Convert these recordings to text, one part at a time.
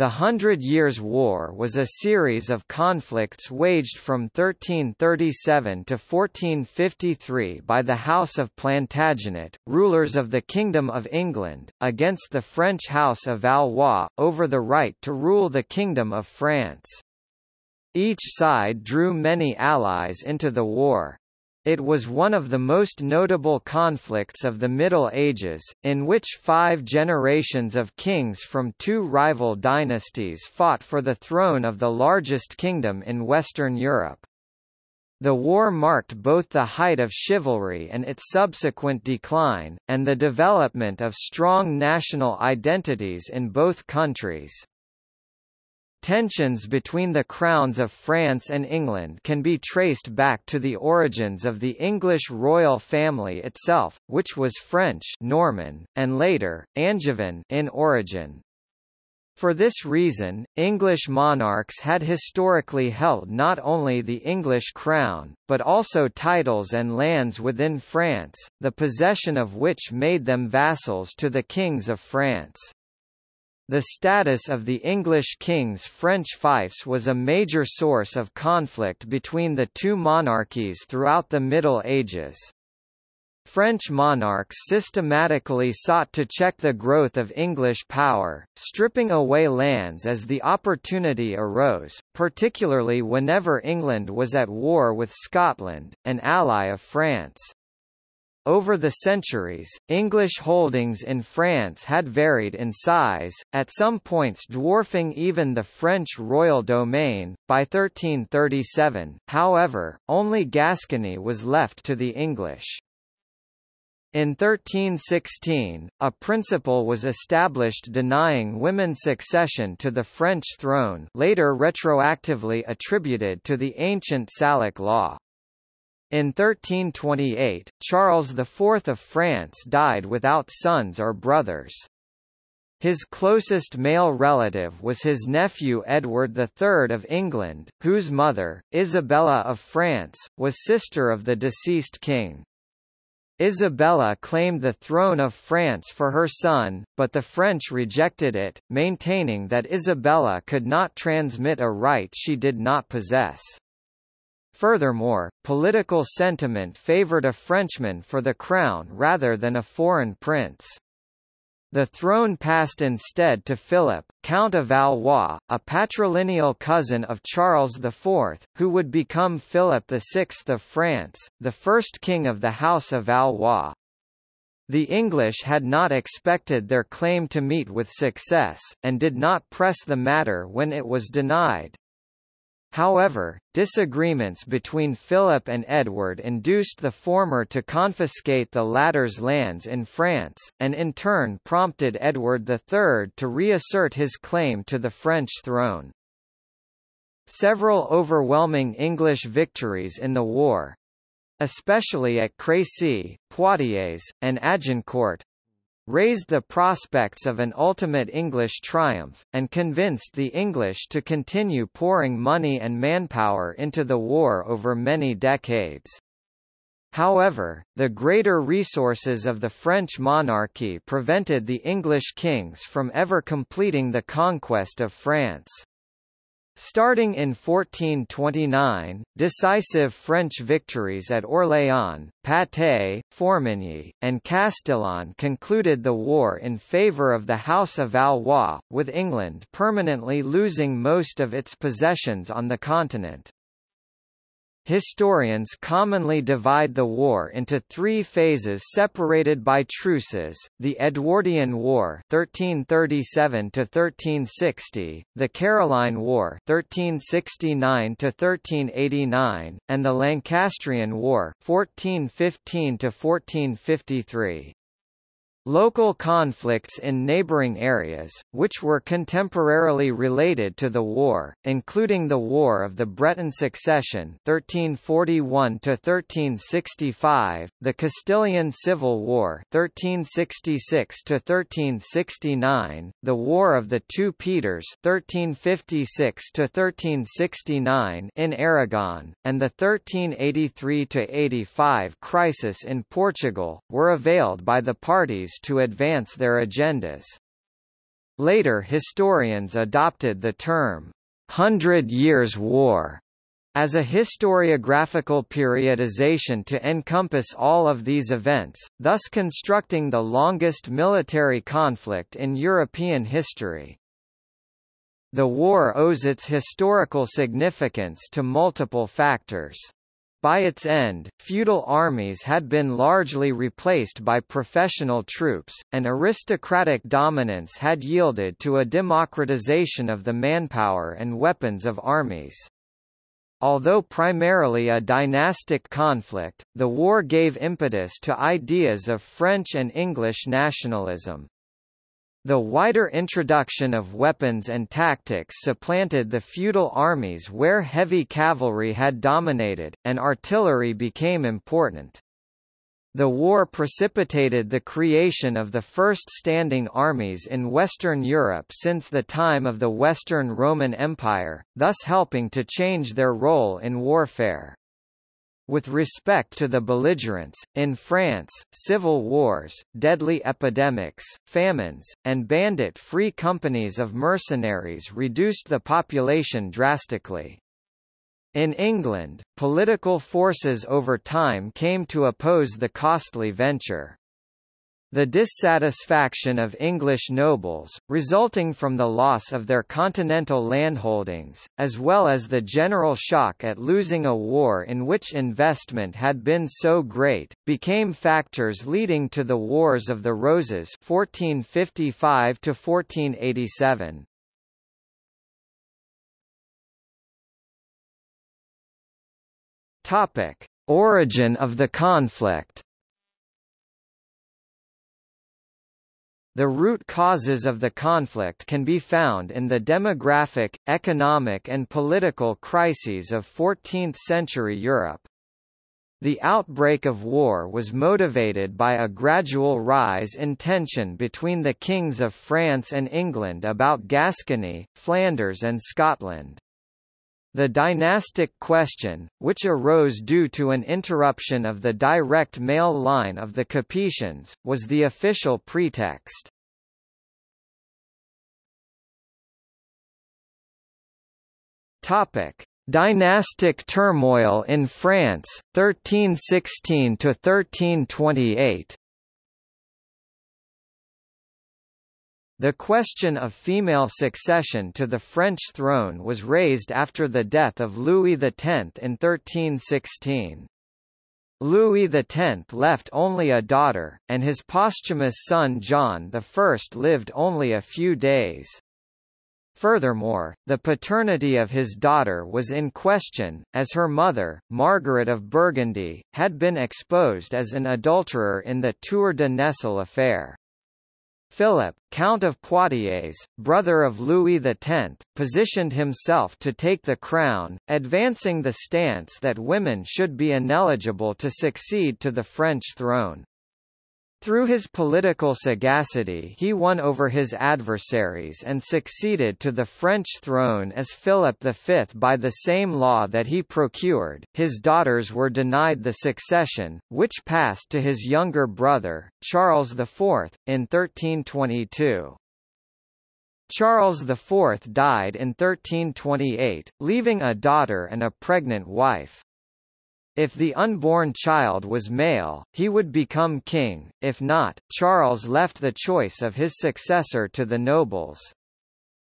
The Hundred Years' War was a series of conflicts waged from 1337 to 1453 by the House of Plantagenet, rulers of the Kingdom of England, against the French House of Valois, over the right to rule the Kingdom of France. Each side drew many allies into the war. It was one of the most notable conflicts of the Middle Ages, in which five generations of kings from two rival dynasties fought for the throne of the largest kingdom in Western Europe. The war marked both the height of chivalry and its subsequent decline, and the development of strong national identities in both countries. Tensions between the crowns of France and England can be traced back to the origins of the English royal family itself, which was French Norman, and later, Angevin in origin. For this reason, English monarchs had historically held not only the English crown, but also titles and lands within France, the possession of which made them vassals to the kings of France. The status of the English king's French fiefs was a major source of conflict between the two monarchies throughout the Middle Ages. French monarchs systematically sought to check the growth of English power, stripping away lands as the opportunity arose, particularly whenever England was at war with Scotland, an ally of France. Over the centuries, English holdings in France had varied in size, at some points dwarfing even the French royal domain. By 1337, however, only Gascony was left to the English. In 1316, a principle was established denying women succession to the French throne later retroactively attributed to the ancient Salic law. In 1328, Charles IV of France died without sons or brothers. His closest male relative was his nephew Edward III of England, whose mother, Isabella of France, was sister of the deceased king. Isabella claimed the throne of France for her son, but the French rejected it, maintaining that Isabella could not transmit a right she did not possess. Furthermore, political sentiment favoured a Frenchman for the crown rather than a foreign prince. The throne passed instead to Philip, Count of Valois, a patrilineal cousin of Charles IV, who would become Philip VI of France, the first king of the House of Valois. The English had not expected their claim to meet with success, and did not press the matter when it was denied. However, disagreements between Philip and Edward induced the former to confiscate the latter's lands in France, and in turn prompted Edward III to reassert his claim to the French throne. Several overwhelming English victories in the war, especially at Crécy, Poitiers, and Agincourt, raised the prospects of an ultimate English triumph, and convinced the English to continue pouring money and manpower into the war over many decades. However, the greater resources of the French monarchy prevented the English kings from ever completing the conquest of France. Starting in 1429, decisive French victories at Orléans, Patay, Formigny, and Castillon concluded the war in favour of the House of Valois, with England permanently losing most of its possessions on the continent. Historians commonly divide the war into three phases separated by truces, the Edwardian War 1337–1360, the Caroline War 1369–1389, and the Lancastrian War 1415–1453. Local conflicts in neighboring areas, which were contemporarily related to the war, including the War of the Breton Succession 1341–1365, the Castilian Civil War 1366–1369, the War of the Two Peters 1356–1369 in Aragon, and the 1383–85 crisis in Portugal, were availed by the parties to advance their agendas. Later historians adopted the term, Hundred Years' War, as a historiographical periodization to encompass all of these events, thus constructing the longest military conflict in European history. The war owes its historical significance to multiple factors. By its end, feudal armies had been largely replaced by professional troops, and aristocratic dominance had yielded to a democratization of the manpower and weapons of armies. Although primarily a dynastic conflict, the war gave impetus to ideas of French and English nationalism. The wider introduction of weapons and tactics supplanted the feudal armies where heavy cavalry had dominated, and artillery became important. The war precipitated the creation of the first standing armies in Western Europe since the time of the Western Roman Empire, thus helping to change their role in warfare. With respect to the belligerents, in France, civil wars, deadly epidemics, famines, and bandit-free companies of mercenaries reduced the population drastically. In England, political forces over time came to oppose the costly venture. The dissatisfaction of English nobles, resulting from the loss of their continental landholdings, as well as the general shock at losing a war in which investment had been so great, became factors leading to the Wars of the Roses 1455 1487. Topic: Origin of the conflict. The root causes of the conflict can be found in the demographic, economic and political crises of 14th-century Europe. The outbreak of war was motivated by a gradual rise in tension between the kings of France and England about Gascony, Flanders and Scotland. The dynastic question, which arose due to an interruption of the direct male line of the Capetians, was the official pretext. Topic: Dynastic turmoil in France, 1316 to 1328. The question of female succession to the French throne was raised after the death of Louis X in 1316. Louis X left only a daughter, and his posthumous son John I lived only a few days. Furthermore, the paternity of his daughter was in question, as her mother, Margaret of Burgundy, had been exposed as an adulterer in the Tour de Nesle affair. Philip, Count of Poitiers, brother of Louis X, positioned himself to take the crown, advancing the stance that women should be ineligible to succeed to the French throne. Through his political sagacity he won over his adversaries and succeeded to the French throne as Philip V by the same law that he procured. His daughters were denied the succession, which passed to his younger brother, Charles IV, in 1322. Charles IV died in 1328, leaving a daughter and a pregnant wife. If the unborn child was male, he would become king, if not, Charles left the choice of his successor to the nobles.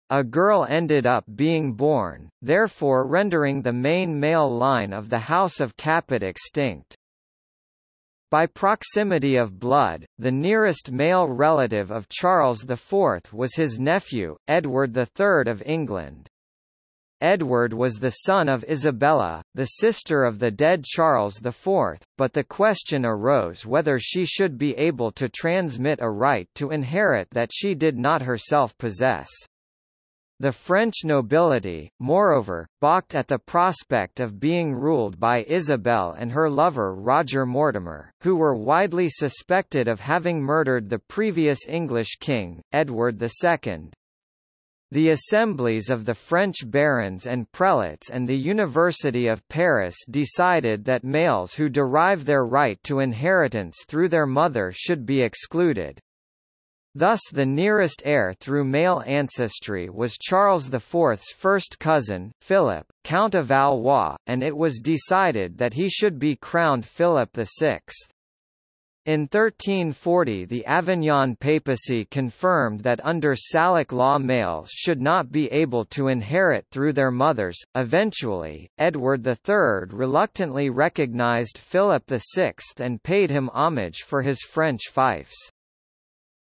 A girl ended up being born, therefore rendering the main male line of the House of Capet extinct. By proximity of blood, the nearest male relative of Charles IV was his nephew, Edward III of England. Edward was the son of Isabella, the sister of the dead Charles IV, but the question arose whether she should be able to transmit a right to inherit that she did not herself possess. The French nobility, moreover, balked at the prospect of being ruled by Isabel and her lover Roger Mortimer, who were widely suspected of having murdered the previous English king, Edward II. The assemblies of the French barons and prelates and the University of Paris decided that males who derive their right to inheritance through their mother should be excluded. Thus the nearest heir through male ancestry was Charles IV's first cousin, Philip, Count of Valois, and it was decided that he should be crowned Philip VI. In 1340 the Avignon papacy confirmed that under Salic law males should not be able to inherit through their mothers. Eventually, Edward III reluctantly recognized Philip VI and paid him homage for his French fiefs.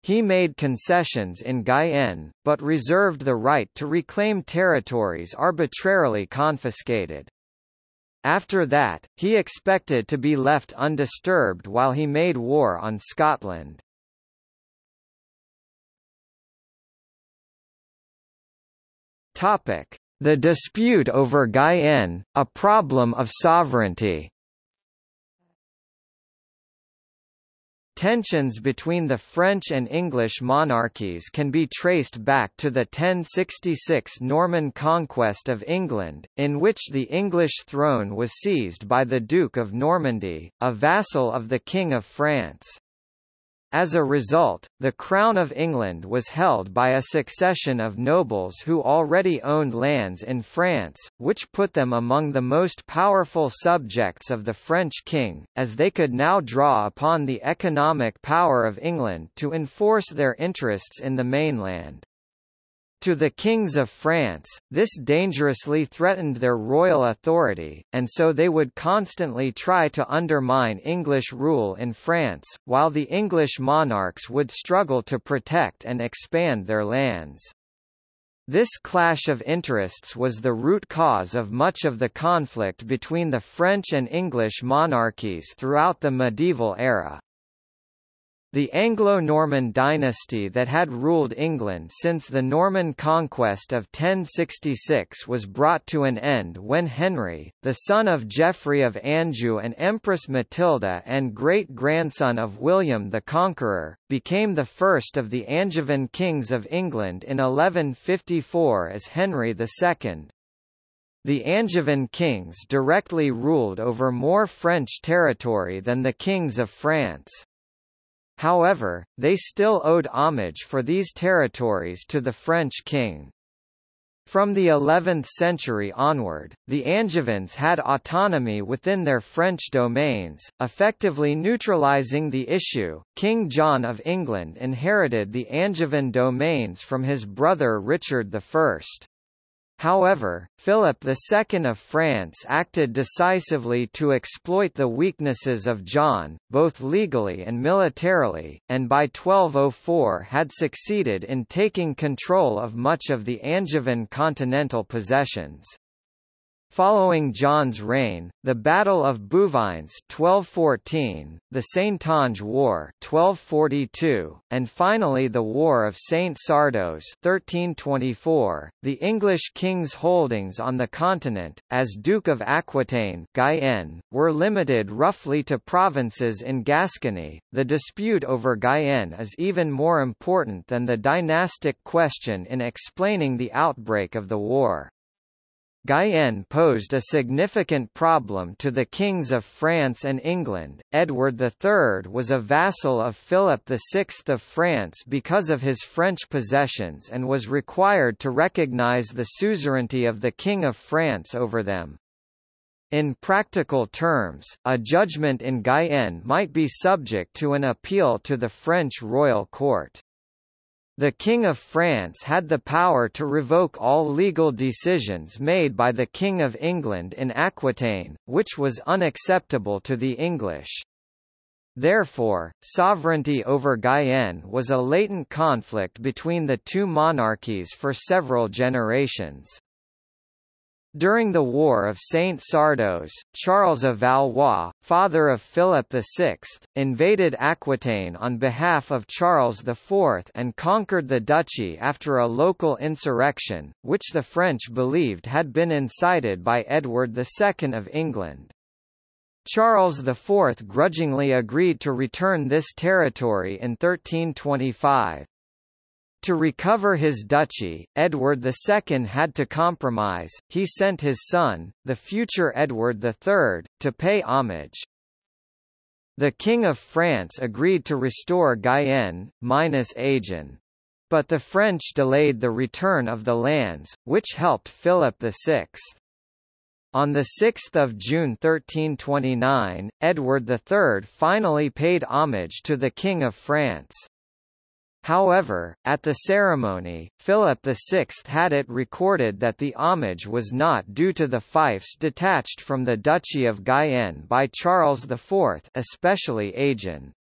He made concessions in Guyenne, but reserved the right to reclaim territories arbitrarily confiscated. After that, he expected to be left undisturbed while he made war on Scotland. Topic: The dispute over Guyenne, a problem of sovereignty Tensions between the French and English monarchies can be traced back to the 1066 Norman conquest of England, in which the English throne was seized by the Duke of Normandy, a vassal of the King of France. As a result, the Crown of England was held by a succession of nobles who already owned lands in France, which put them among the most powerful subjects of the French king, as they could now draw upon the economic power of England to enforce their interests in the mainland. To the kings of France, this dangerously threatened their royal authority, and so they would constantly try to undermine English rule in France, while the English monarchs would struggle to protect and expand their lands. This clash of interests was the root cause of much of the conflict between the French and English monarchies throughout the medieval era. The Anglo-Norman dynasty that had ruled England since the Norman conquest of 1066 was brought to an end when Henry, the son of Geoffrey of Anjou and Empress Matilda and great-grandson of William the Conqueror, became the first of the Angevin kings of England in 1154 as Henry II. The Angevin kings directly ruled over more French territory than the kings of France. However, they still owed homage for these territories to the French king. From the 11th century onward, the Angevins had autonomy within their French domains, effectively neutralizing the issue. King John of England inherited the Angevin domains from his brother Richard I. However, Philip II of France acted decisively to exploit the weaknesses of John, both legally and militarily, and by 1204 had succeeded in taking control of much of the Angevin continental possessions. Following John's reign, the Battle of Bouvines 1214, the Saintonge War 1242, and finally the War of Saint Sardos 1324, the English king's holdings on the continent, as Duke of Aquitaine Guyenne, were limited roughly to provinces in Gascony. The dispute over Guyenne is even more important than the dynastic question in explaining the outbreak of the war. Guyenne posed a significant problem to the kings of France and England. Edward III was a vassal of Philip VI of France because of his French possessions and was required to recognize the suzerainty of the King of France over them. In practical terms, a judgment in Guyenne might be subject to an appeal to the French royal court. The King of France had the power to revoke all legal decisions made by the King of England in Aquitaine, which was unacceptable to the English. Therefore, sovereignty over Guyenne was a latent conflict between the two monarchies for several generations. During the War of Saint Sardos, Charles of Valois, father of Philip VI, invaded Aquitaine on behalf of Charles IV and conquered the duchy after a local insurrection, which the French believed had been incited by Edward II of England. Charles IV grudgingly agreed to return this territory in 1325. To recover his duchy, Edward II had to compromise, he sent his son, the future Edward III, to pay homage. The King of France agreed to restore Guyenne, minus Agen. But the French delayed the return of the lands, which helped Philip VI. On 6 June 1329, Edward III finally paid homage to the King of France. However, at the ceremony, Philip VI had it recorded that the homage was not due to the fiefs detached from the Duchy of Guyenne by Charles IV especially Agen.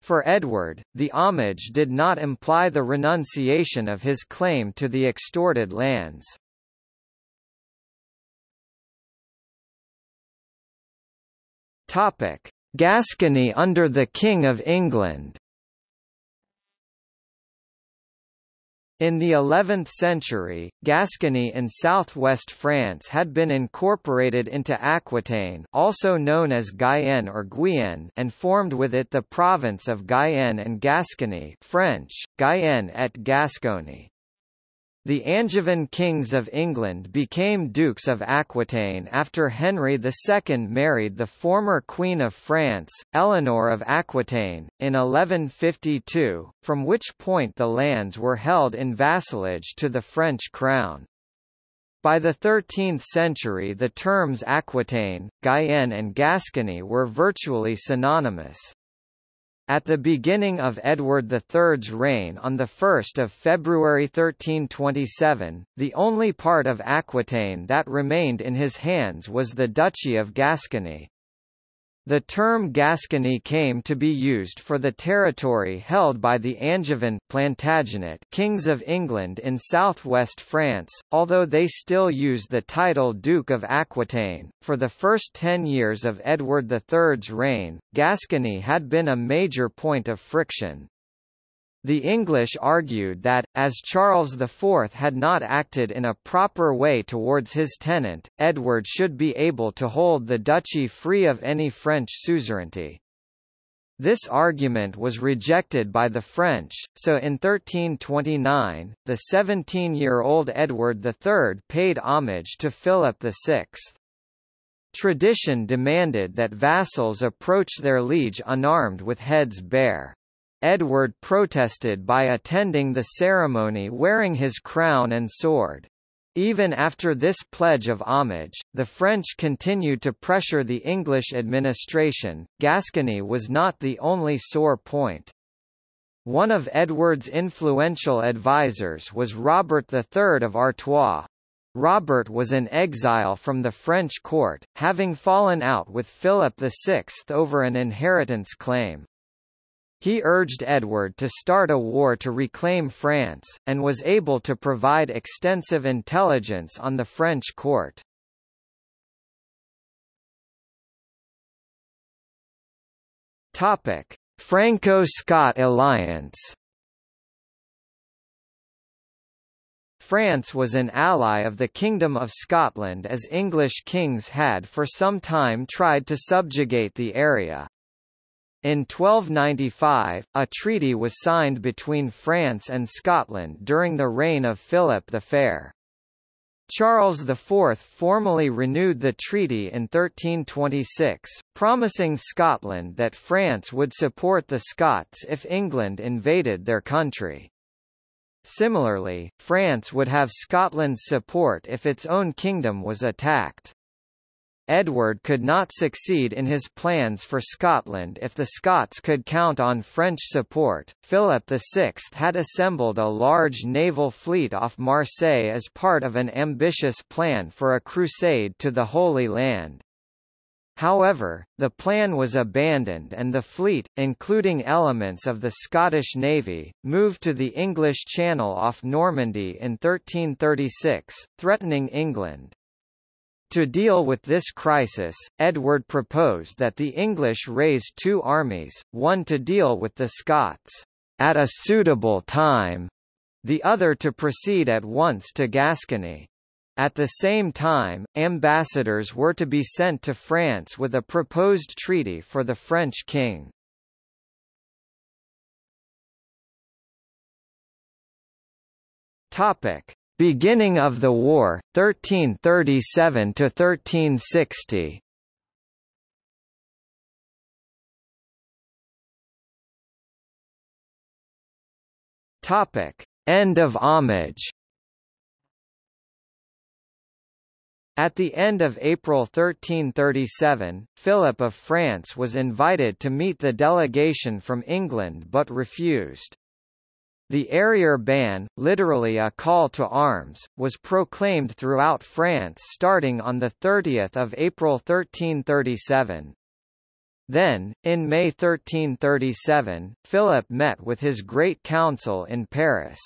For Edward, the homage did not imply the renunciation of his claim to the extorted lands. Gascony under the King of England. In the 11th century, Gascony in southwest France had been incorporated into Aquitaine also known as Guyenne or Guyenne and formed with it the province of Guyenne and Gascony French, Guyenne et Gascogne. The Angevin kings of England became Dukes of Aquitaine after Henry II married the former Queen of France, Eleanor of Aquitaine, in 1152, from which point the lands were held in vassalage to the French crown. By the 13th century the terms Aquitaine, Guyenne and Gascony were virtually synonymous. At the beginning of Edward III's reign on 1 February 1327, the only part of Aquitaine that remained in his hands was the Duchy of Gascony. The term Gascony came to be used for the territory held by the Angevin Plantagenet kings of England in southwest France, although they still used the title Duke of Aquitaine. For the first ten years of Edward III's reign, Gascony had been a major point of friction. The English argued that, as Charles IV had not acted in a proper way towards his tenant, Edward should be able to hold the duchy free of any French suzerainty. This argument was rejected by the French, so in 1329, the 17-year-old Edward III paid homage to Philip VI. Tradition demanded that vassals approach their liege unarmed with heads bare. Edward protested by attending the ceremony wearing his crown and sword. Even after this pledge of homage, the French continued to pressure the English administration. Gascony was not the only sore point. One of Edward's influential advisers was Robert III of Artois. Robert was in exile from the French court, having fallen out with Philip VI over an inheritance claim. He urged Edward to start a war to reclaim France, and was able to provide extensive intelligence on the French court. Franco-Scot alliance France was an ally of the Kingdom of Scotland as English kings had for some time tried to subjugate the area. In 1295, a treaty was signed between France and Scotland during the reign of Philip the Fair. Charles IV formally renewed the treaty in 1326, promising Scotland that France would support the Scots if England invaded their country. Similarly, France would have Scotland's support if its own kingdom was attacked. Edward could not succeed in his plans for Scotland if the Scots could count on French support. Philip VI had assembled a large naval fleet off Marseille as part of an ambitious plan for a crusade to the Holy Land. However, the plan was abandoned and the fleet, including elements of the Scottish Navy, moved to the English Channel off Normandy in 1336, threatening England. To deal with this crisis, Edward proposed that the English raise two armies, one to deal with the Scots at a suitable time, the other to proceed at once to Gascony. At the same time, ambassadors were to be sent to France with a proposed treaty for the French king. Topic: Beginning of the war, 1337 to 1360. Topic: End of homage. At the end of April 1337, Philip of France was invited to meet the delegation from England but refused. The Arriere ban, literally a call to arms, was proclaimed throughout France starting on 30 April 1337. Then, in May 1337, Philip met with his Great Council in Paris.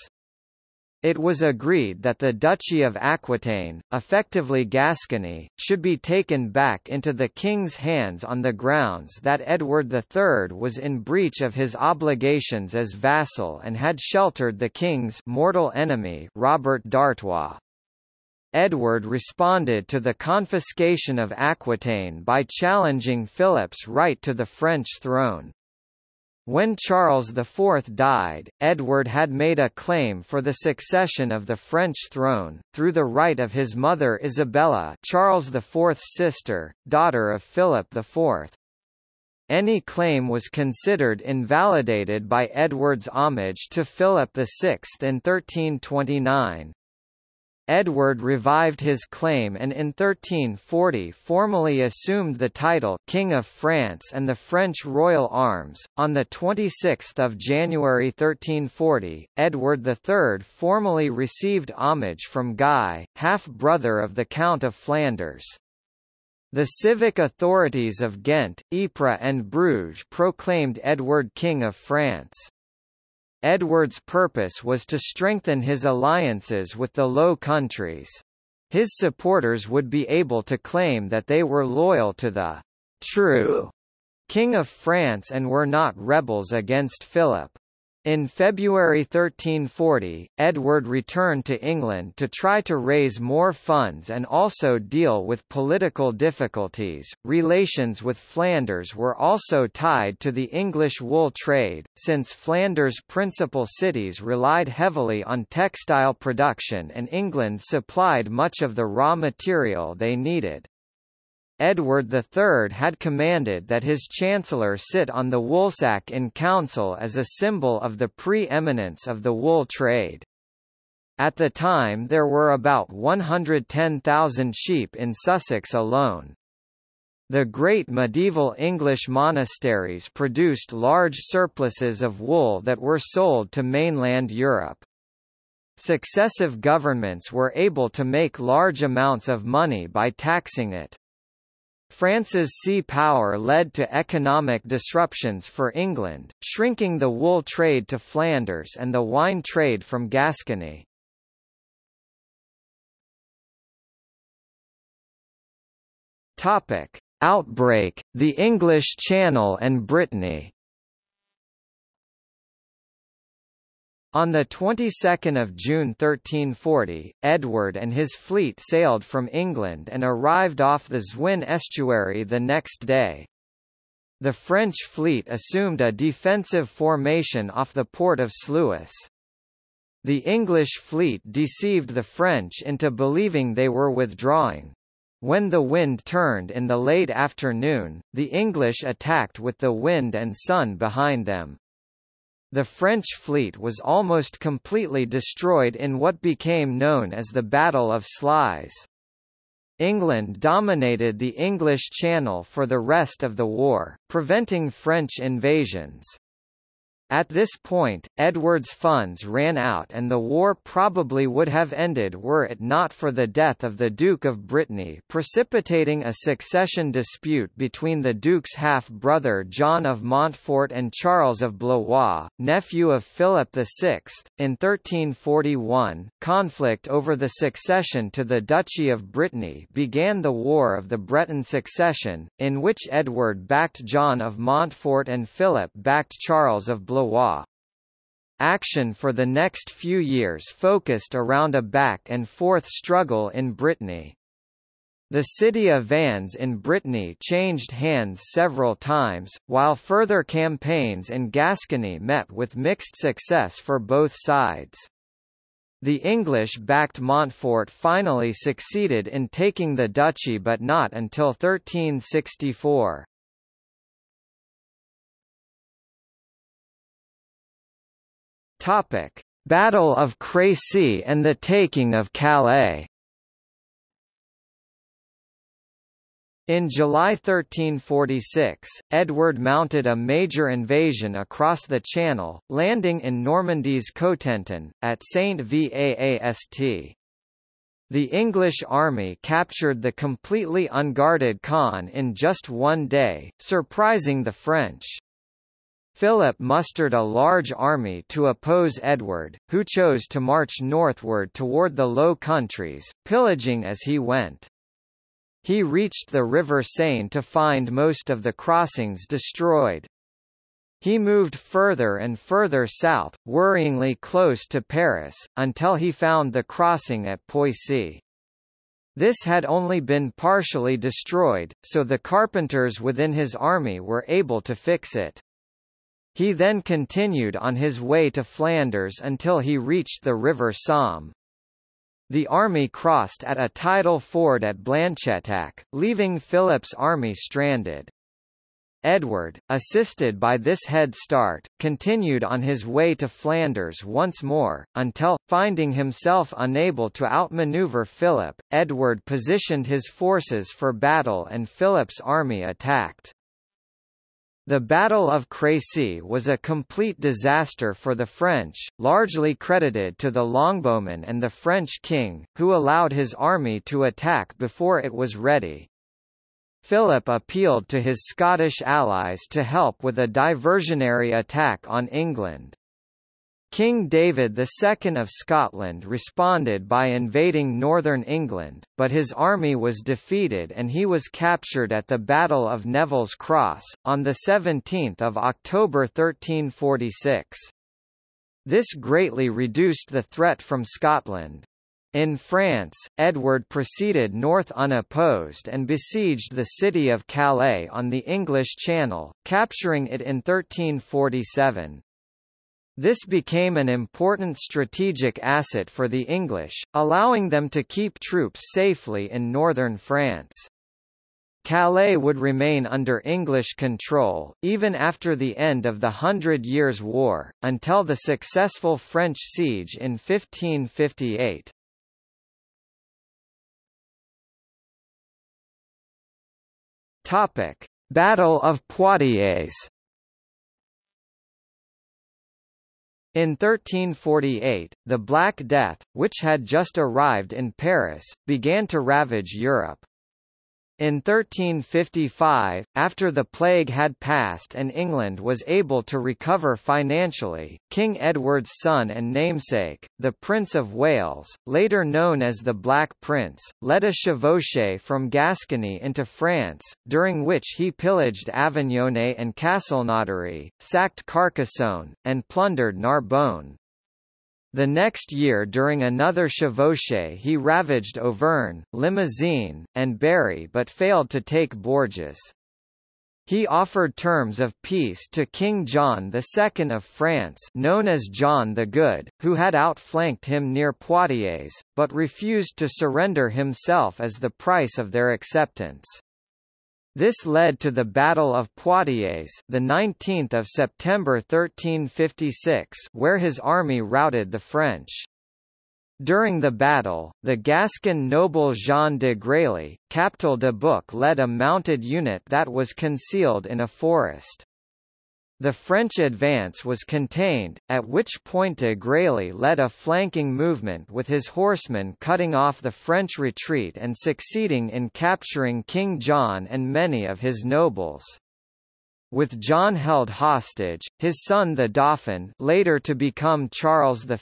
It was agreed that the Duchy of Aquitaine, effectively Gascony, should be taken back into the king's hands on the grounds that Edward III was in breach of his obligations as vassal and had sheltered the king's mortal enemy Robert d'Artois. Edward responded to the confiscation of Aquitaine by challenging Philip's right to the French throne. When Charles IV died, Edward had made a claim for the succession of the French throne, through the right of his mother Isabella Charles IV's sister, daughter of Philip IV. Any claim was considered invalidated by Edward's homage to Philip VI in 1329, Edward revived his claim and in 1340 formally assumed the title King of France and the French royal arms. On the 26th of January 1340, Edward III formally received homage from Guy, half-brother of the Count of Flanders. The civic authorities of Ghent, Ypres and Bruges proclaimed Edward King of France. Edward's purpose was to strengthen his alliances with the Low Countries. His supporters would be able to claim that they were loyal to the true King of France and were not rebels against Philip. In February 1340, Edward returned to England to try to raise more funds and also deal with political difficulties. Relations with Flanders were also tied to the English wool trade, since Flanders' principal cities relied heavily on textile production and England supplied much of the raw material they needed. Edward III had commanded that his chancellor sit on the woolsack in council as a symbol of the pre-eminence of the wool trade. At the time there were about 110,000 sheep in Sussex alone. The great medieval English monasteries produced large surpluses of wool that were sold to mainland Europe. Successive governments were able to make large amounts of money by taxing it. France's sea power led to economic disruptions for England, shrinking the wool trade to Flanders and the wine trade from Gascony. Topic: Outbreak, the English Channel and Brittany. On the 22nd of June 1340, Edward and his fleet sailed from England and arrived off the Zwin estuary the next day. The French fleet assumed a defensive formation off the port of Sluis. The English fleet deceived the French into believing they were withdrawing. When the wind turned in the late afternoon, the English attacked with the wind and sun behind them. The French fleet was almost completely destroyed in what became known as the Battle of Sluys. England dominated the English Channel for the rest of the war, preventing French invasions. At this point, Edward's funds ran out and the war probably would have ended were it not for the death of the Duke of Brittany precipitating a succession dispute between the Duke's half-brother John of Montfort and Charles of Blois, nephew of Philip VI. In 1341, conflict over the succession to the Duchy of Brittany began the War of the Breton Succession, in which Edward backed John of Montfort and Philip backed Charles of Blois Blois. Action for the next few years focused around a back-and-forth struggle in Brittany. The city of Vannes in Brittany changed hands several times, while further campaigns in Gascony met with mixed success for both sides. The English-backed Montfort finally succeeded in taking the duchy but not until 1364. Topic: Battle of Crécy and the taking of Calais In July 1346, Edward mounted a major invasion across the Channel, landing in Normandy's Cotentin, at St. Vaast. The English army captured the completely unguarded Caen in just one day, surprising the French. Philip mustered a large army to oppose Edward, who chose to march northward toward the Low Countries, pillaging as he went. He reached the River Seine to find most of the crossings destroyed. He moved further and further south, worryingly close to Paris, until he found the crossing at Poissy. This had only been partially destroyed, so the carpenters within his army were able to fix it. He then continued on his way to Flanders until he reached the River Somme. The army crossed at a tidal ford at Blanchetaque, leaving Philip's army stranded. Edward, assisted by this head start, continued on his way to Flanders once more, until, finding himself unable to outmaneuver Philip, Edward positioned his forces for battle and Philip's army attacked. The Battle of Crécy was a complete disaster for the French, largely credited to the longbowmen and the French king, who allowed his army to attack before it was ready. Philip appealed to his Scottish allies to help with a diversionary attack on England. King David II of Scotland responded by invading northern England, but his army was defeated and he was captured at the Battle of Neville's Cross, on 17 October 1346. This greatly reduced the threat from Scotland. In France, Edward proceeded north unopposed and besieged the city of Calais on the English Channel, capturing it in 1347. This became an important strategic asset for the English, allowing them to keep troops safely in northern France. Calais would remain under English control, even after the end of the Hundred Years' War, until the successful French siege in 1558. Battle of Poitiers In 1348, the Black Death, which had just arrived in Paris, began to ravage Europe. In 1355, after the plague had passed and England was able to recover financially, King Edward's son and namesake, the Prince of Wales, later known as the Black Prince, led a chevauchée from Gascony into France, during which he pillaged Avignonet and Castelnaudary, sacked Carcassonne, and plundered Narbonne. The next year during another chevauchée he ravaged Auvergne, Limousin, and Berry but failed to take Bourges. He offered terms of peace to King John II of France known as John the Good, who had outflanked him near Poitiers, but refused to surrender himself as the price of their acceptance. This led to the Battle of Poitiers, the 19th of September 1356, where his army routed the French. During the battle, the Gascon noble Jean de Grailly, Captal de Buch led a mounted unit that was concealed in a forest. The French advance was contained, at which point de Grailly led a flanking movement with his horsemen cutting off the French retreat and succeeding in capturing King John and many of his nobles. With John held hostage, his son the Dauphin later to become Charles V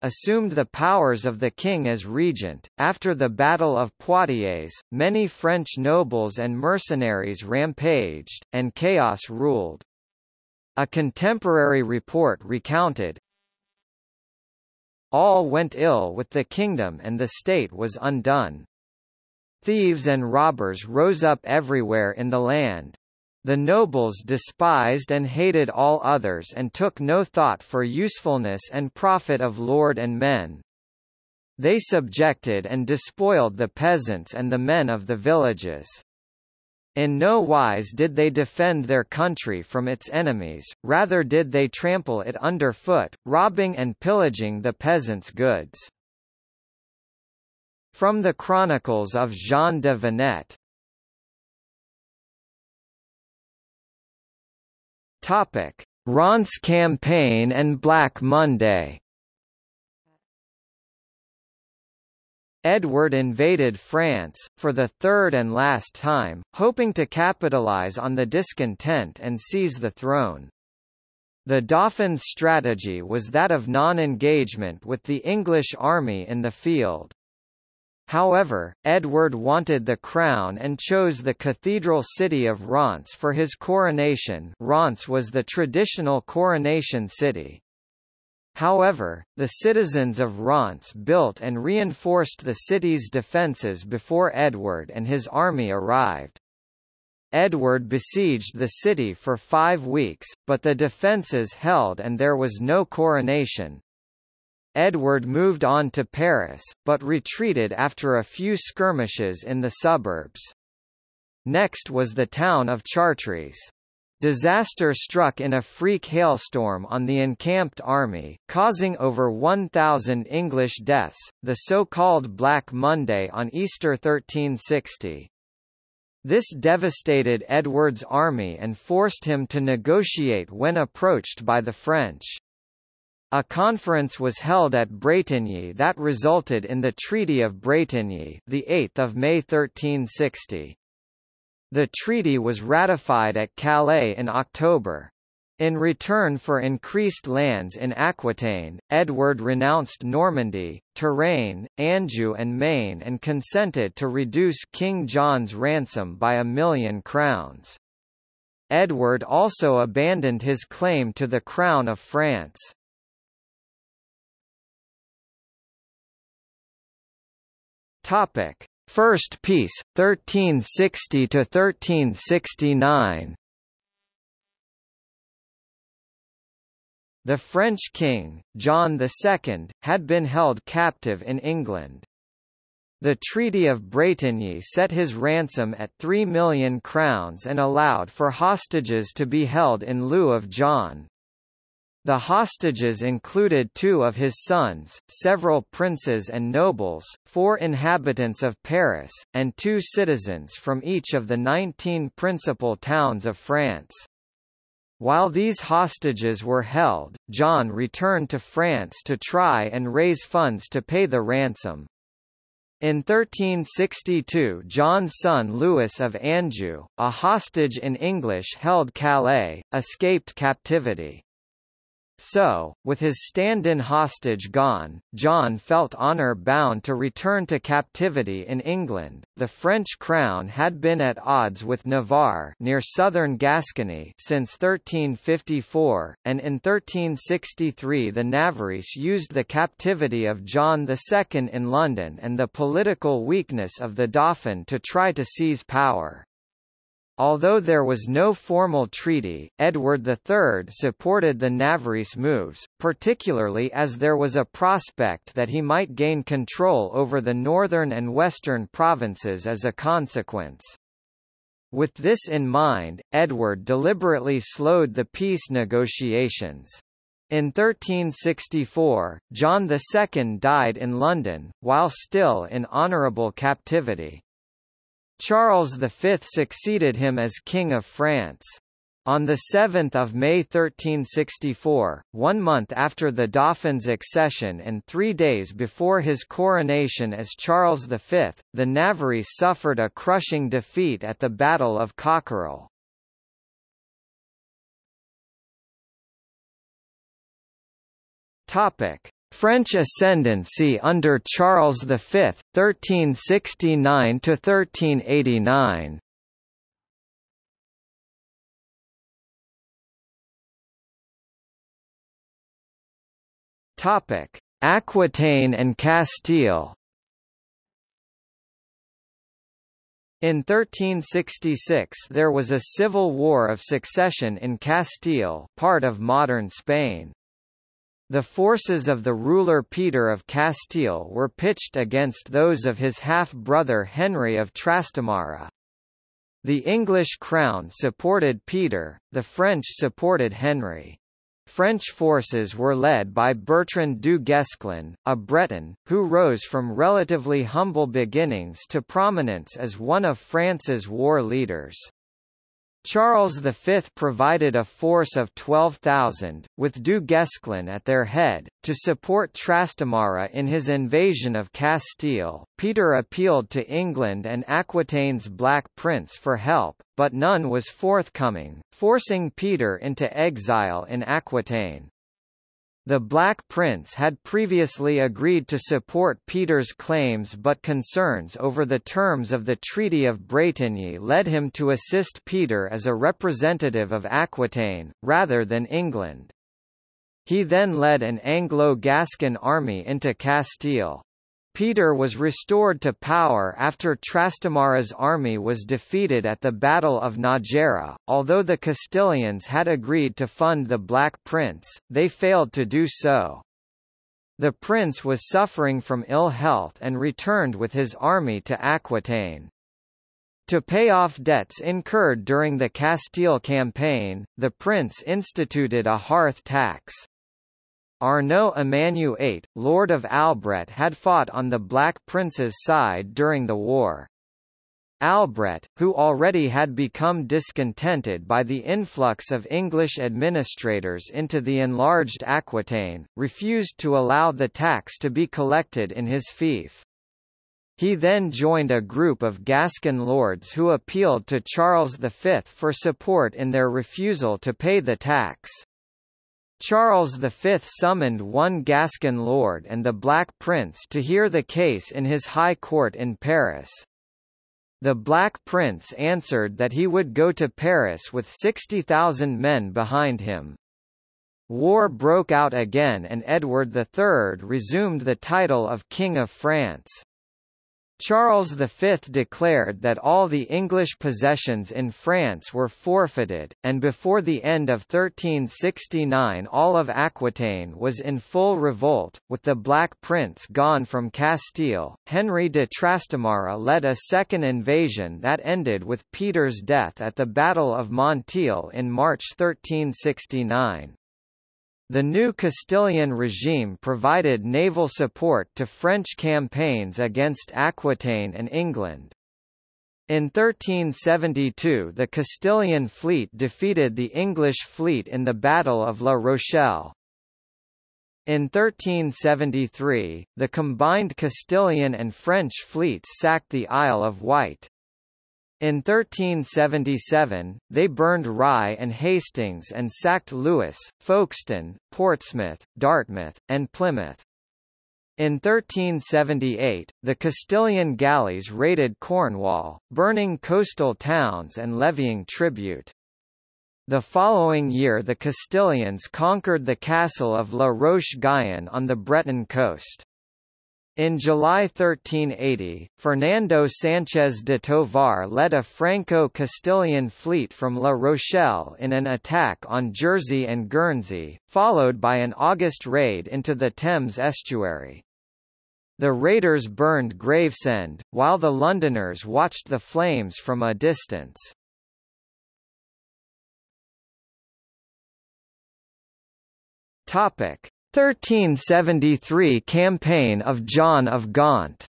assumed the powers of the king as regent. After the Battle of Poitiers, many French nobles and mercenaries rampaged, and chaos ruled. A contemporary report recounted, All went ill with the kingdom and the state was undone. Thieves and robbers rose up everywhere in the land. The nobles despised and hated all others and took no thought for usefulness and profit of lord and men. They subjected and despoiled the peasants and the men of the villages. In no wise did they defend their country from its enemies, rather did they trample it under foot, robbing and pillaging the peasants' goods. From the Chronicles of Jean de Venette. Topic: Reims campaign and Black Monday Edward invaded France, for the third and last time, hoping to capitalize on the discontent and seize the throne. The Dauphin's strategy was that of non-engagement with the English army in the field. However, Edward wanted the crown and chose the cathedral city of Reims for his coronation Reims was the traditional coronation city. However, the citizens of Reims built and reinforced the city's defences before Edward and his army arrived. Edward besieged the city for five weeks, but the defences held and there was no coronation. Edward moved on to Paris, but retreated after a few skirmishes in the suburbs. Next was the town of Chartres. Disaster struck in a freak hailstorm on the encamped army, causing over 1,000 English deaths, the so-called Black Monday on Easter 1360. This devastated Edward's army and forced him to negotiate when approached by the French. A conference was held at Bretigny that resulted in the Treaty of Bretigny, the 8th of May 1360. The treaty was ratified at Calais in October. In return for increased lands in Aquitaine, Edward renounced Normandy, Touraine, Anjou and Maine and consented to reduce King John's ransom by a million crowns. Edward also abandoned his claim to the crown of France. Topic: First Peace, 1360 to 1369. The French king, John II, had been held captive in England. The Treaty of Bretigny set his ransom at three million crowns and allowed for hostages to be held in lieu of John. The hostages included two of his sons, several princes and nobles, four inhabitants of Paris, and two citizens from each of the 19 principal towns of France. While these hostages were held, John returned to France to try and raise funds to pay the ransom. In 1362 John's son Louis of Anjou, a hostage in English held Calais, escaped captivity. So, with his stand-in hostage gone, John felt honour-bound to return to captivity in England. The French crown had been at odds with Navarre near southern Gascony since 1354, and in 1363 the Navarrese used the captivity of John II in London and the political weakness of the Dauphin to try to seize power. Although there was no formal treaty, Edward III supported the Navarrese moves, particularly as there was a prospect that he might gain control over the northern and western provinces as a consequence. With this in mind, Edward deliberately slowed the peace negotiations. In 1364, John II died in London, while still in honourable captivity. Charles V succeeded him as King of France. On 7 May 1364, one month after the Dauphin's accession and three days before his coronation as Charles V, the Navarrese suffered a crushing defeat at the Battle of Cocherel. French ascendancy under Charles V, 1369–1389 Aquitaine and Castile In 1366 there was a civil war of succession in Castile part of modern Spain. The forces of the ruler Peter of Castile were pitched against those of his half-brother Henry of Trastamara. The English crown supported Peter, the French supported Henry. French forces were led by Bertrand du Guesclin, a Breton, who rose from relatively humble beginnings to prominence as one of France's war leaders. Charles V provided a force of 12,000, with du Guesclin at their head, to support Trastamara in his invasion of Castile. Peter appealed to England and Aquitaine's Black Prince for help, but none was forthcoming, forcing Peter into exile in Aquitaine. The Black Prince had previously agreed to support Peter's claims but concerns over the terms of the Treaty of Bretigny led him to assist Peter as a representative of Aquitaine, rather than England. He then led an Anglo-Gascon army into Castile. Peter was restored to power after Trastamara's army was defeated at the Battle of Nájera. Although the Castilians had agreed to fund the Black Prince, they failed to do so. The prince was suffering from ill health and returned with his army to Aquitaine. To pay off debts incurred during the Castile campaign, the prince instituted a hearth tax. Arnaud Amanieu, Lord of Albret had fought on the Black Prince's side during the war. Albret, who already had become discontented by the influx of English administrators into the enlarged Aquitaine, refused to allow the tax to be collected in his fief. He then joined a group of Gascon lords who appealed to Charles V for support in their refusal to pay the tax. Charles V summoned one Gascon lord and the Black Prince to hear the case in his high court in Paris. The Black Prince answered that he would go to Paris with 60,000 men behind him. War broke out again and Edward III resumed the title of King of France. Charles V declared that all the English possessions in France were forfeited, and before the end of 1369 all of Aquitaine was in full revolt. With the Black Prince gone from Castile, Henry de Trastamara led a second invasion that ended with Peter's death at the Battle of Montiel in March 1369. The new Castilian regime provided naval support to French campaigns against Aquitaine and England. In 1372 the Castilian fleet defeated the English fleet in the Battle of La Rochelle. In 1373, the combined Castilian and French fleets sacked the Isle of Wight. In 1377, they burned Rye and Hastings and sacked Lewes, Folkestone, Portsmouth, Dartmouth, and Plymouth. In 1378, the Castilian galleys raided Cornwall, burning coastal towns and levying tribute. The following year the Castilians conquered the castle of La Roche-Guyon on the Breton coast. In July 1380, Fernando Sánchez de Tovar led a Franco-Castilian fleet from La Rochelle in an attack on Jersey and Guernsey, followed by an August raid into the Thames estuary. The raiders burned Gravesend, while the Londoners watched the flames from a distance. Topic: 1373 Campaign of John of Gaunt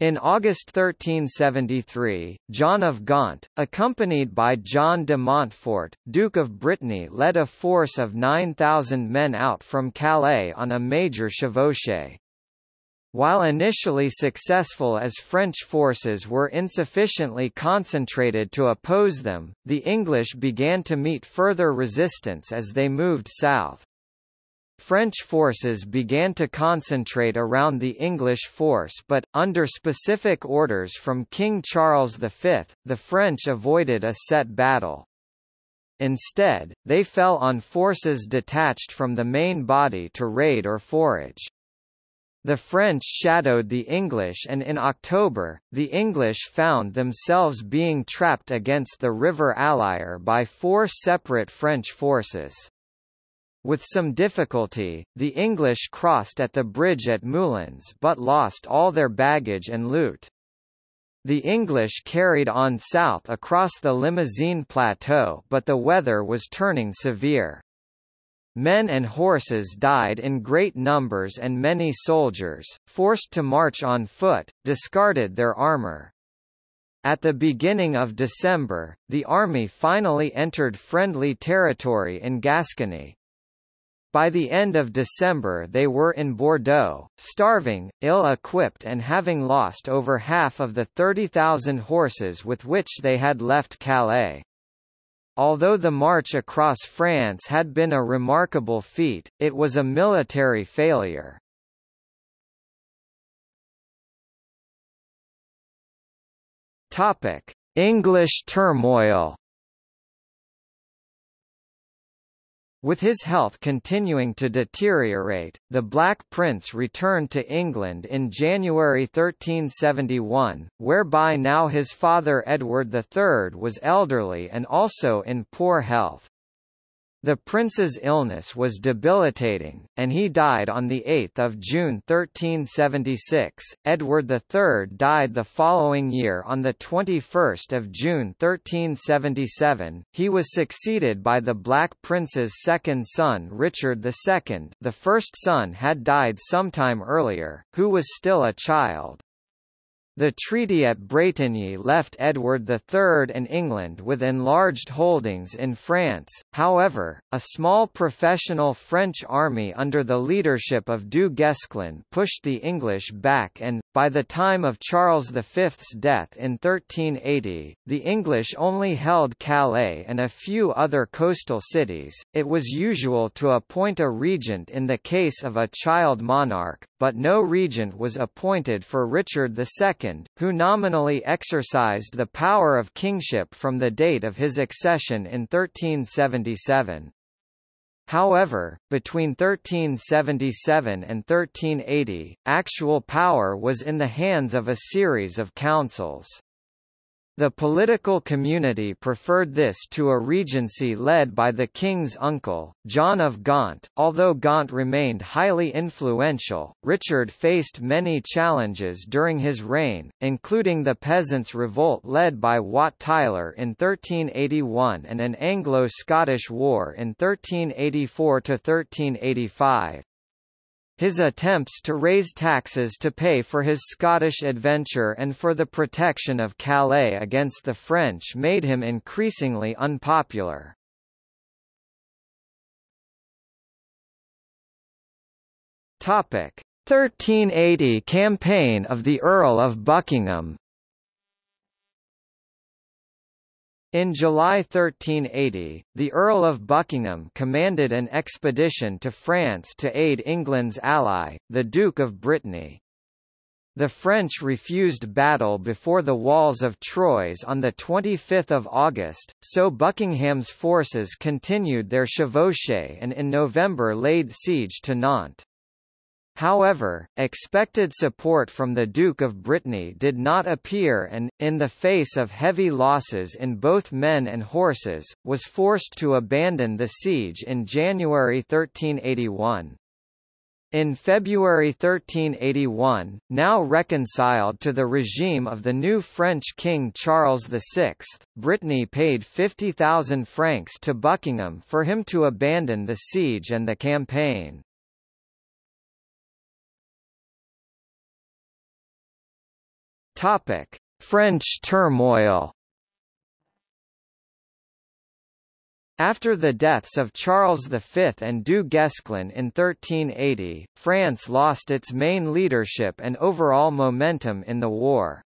In August 1373, John of Gaunt, accompanied by John de Montfort, Duke of Brittany led a force of 9,000 men out from Calais on a major chevauchée. While initially successful as French forces were insufficiently concentrated to oppose them, the English began to meet further resistance as they moved south. French forces began to concentrate around the English force but, under specific orders from King Charles V, the French avoided a set battle. Instead, they fell on forces detached from the main body to raid or forage. The French shadowed the English and in October, the English found themselves being trapped against the River Allier by four separate French forces. With some difficulty, the English crossed at the bridge at Moulins but lost all their baggage and loot. The English carried on south across the Limousin Plateau but the weather was turning severe. Men and horses died in great numbers and many soldiers, forced to march on foot, discarded their armour. At the beginning of December, the army finally entered friendly territory in Gascony. By the end of December they were in Bordeaux, starving, ill-equipped and having lost over half of the 30,000 horses with which they had left Calais. Although the march across France had been a remarkable feat, it was a military failure. Topic: English turmoil. With his health continuing to deteriorate, the Black Prince returned to England in January 1371, whereby now his father Edward III was elderly and also in poor health. The prince's illness was debilitating, and he died on 8 June 1376. Edward III died the following year on 21 June 1377. He was succeeded by the Black Prince's second son Richard II the first son had died sometime earlier, who was still a child. The treaty at Bretigny left Edward III and England with enlarged holdings in France, however, a small professional French army under the leadership of Du Guesclin pushed the English back and, by the time of Charles V's death in 1380, the English only held Calais and a few other coastal cities. It was usual to appoint a regent in the case of a child monarch, but no regent was appointed for Richard II, who nominally exercised the power of kingship from the date of his accession in 1377. However, between 1377 and 1380, actual power was in the hands of a series of councils. The political community preferred this to a regency led by the king's uncle, John of Gaunt. Although Gaunt remained highly influential, Richard faced many challenges during his reign, including the Peasants' Revolt led by Wat Tyler in 1381 and an Anglo-Scottish War in 1384–1385. His attempts to raise taxes to pay for his Scottish adventure and for the protection of Calais against the French made him increasingly unpopular. Topic: 1380 campaign of the Earl of Buckingham In July 1380, the Earl of Buckingham commanded an expedition to France to aid England's ally, the Duke of Brittany. The French refused battle before the walls of Troyes on 25 August, so Buckingham's forces continued their chevauchée and in November laid siege to Nantes. However, expected support from the Duke of Brittany did not appear and, in the face of heavy losses in both men and horses, was forced to abandon the siege in January 1381. In February 1381, now reconciled to the regime of the new French King Charles VI, Brittany paid 50,000 francs to Buckingham for him to abandon the siege and the campaign. Topic: French turmoil. After the deaths of Charles V and Du Guesclin in 1380, France lost its main leadership and overall momentum in the war.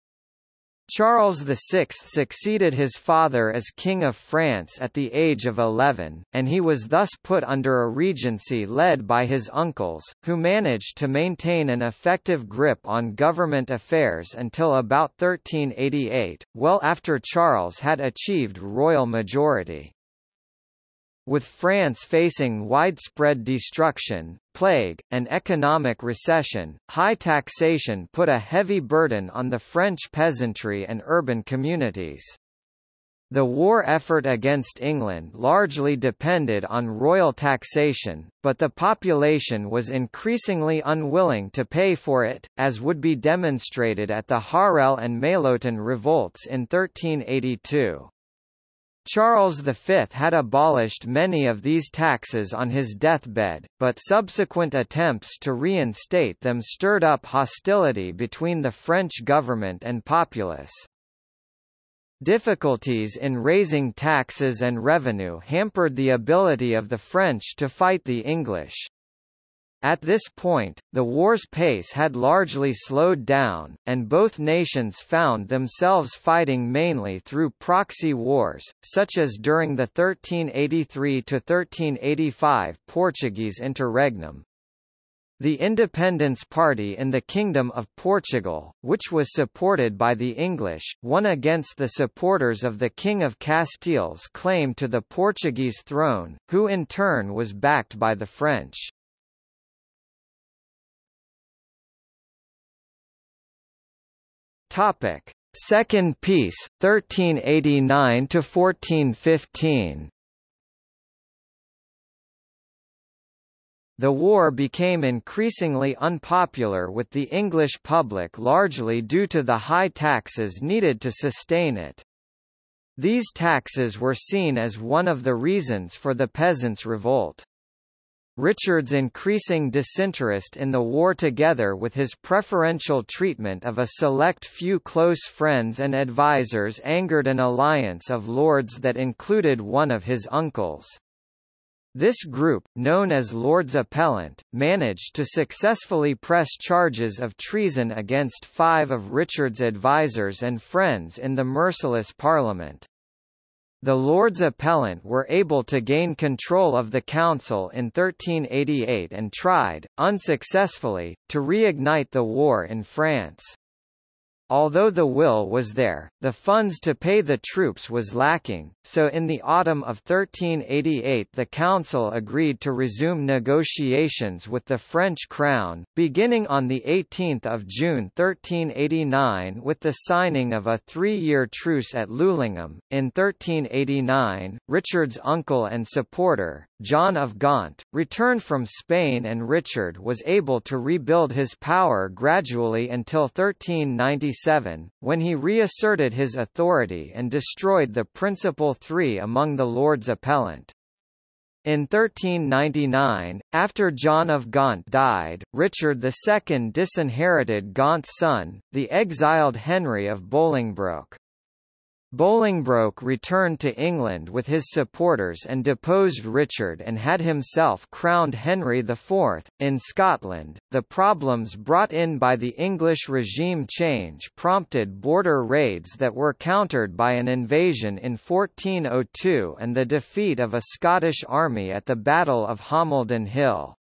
Charles VI succeeded his father as King of France at the age of 11, and he was thus put under a regency led by his uncles, who managed to maintain an effective grip on government affairs until about 1388, well after Charles had achieved royal majority. With France facing widespread destruction, plague, and economic recession, high taxation put a heavy burden on the French peasantry and urban communities. The war effort against England largely depended on royal taxation, but the population was increasingly unwilling to pay for it, as would be demonstrated at the Harelle and Maillotin revolts in 1382. Charles V had abolished many of these taxes on his deathbed, but subsequent attempts to reinstate them stirred up hostility between the French government and populace. Difficulties in raising taxes and revenue hampered the ability of the French to fight the English. At this point, the war's pace had largely slowed down, and both nations found themselves fighting mainly through proxy wars, such as during the 1383–1385 Portuguese interregnum. The Independence Party in the Kingdom of Portugal, which was supported by the English, won against the supporters of the King of Castile's claim to the Portuguese throne, who in turn was backed by the French. Topic: Second Peace, 1389 to 1415. The war became increasingly unpopular with the English public largely due to the high taxes needed to sustain it. These taxes were seen as one of the reasons for the peasants' revolt. Richard's increasing disinterest in the war together with his preferential treatment of a select few close friends and advisers angered an alliance of lords that included one of his uncles. This group, known as Lords Appellant, managed to successfully press charges of treason against five of Richard's advisers and friends in the merciless Parliament. The Lords Appellant were able to gain control of the council in 1388 and tried, unsuccessfully, to reignite the war in France. Although the will was there, the funds to pay the troops was lacking, so in the autumn of 1388 the council agreed to resume negotiations with the French crown, beginning on 18 June 1389 with the signing of a three-year truce at Leulinghem. In 1389, Richard's uncle and supporter, John of Gaunt, returned from Spain and Richard was able to rebuild his power gradually until 1396 when he reasserted his authority and destroyed the principal three among the Lords Appellant. In 1399, after John of Gaunt died, Richard II disinherited Gaunt's son, the exiled Henry of Bolingbroke. Bolingbroke returned to England with his supporters and deposed Richard and had himself crowned Henry IV. In Scotland, the problems brought in by the English regime change prompted border raids that were countered by an invasion in 1402 and the defeat of a Scottish army at the Battle of Homildon Hill.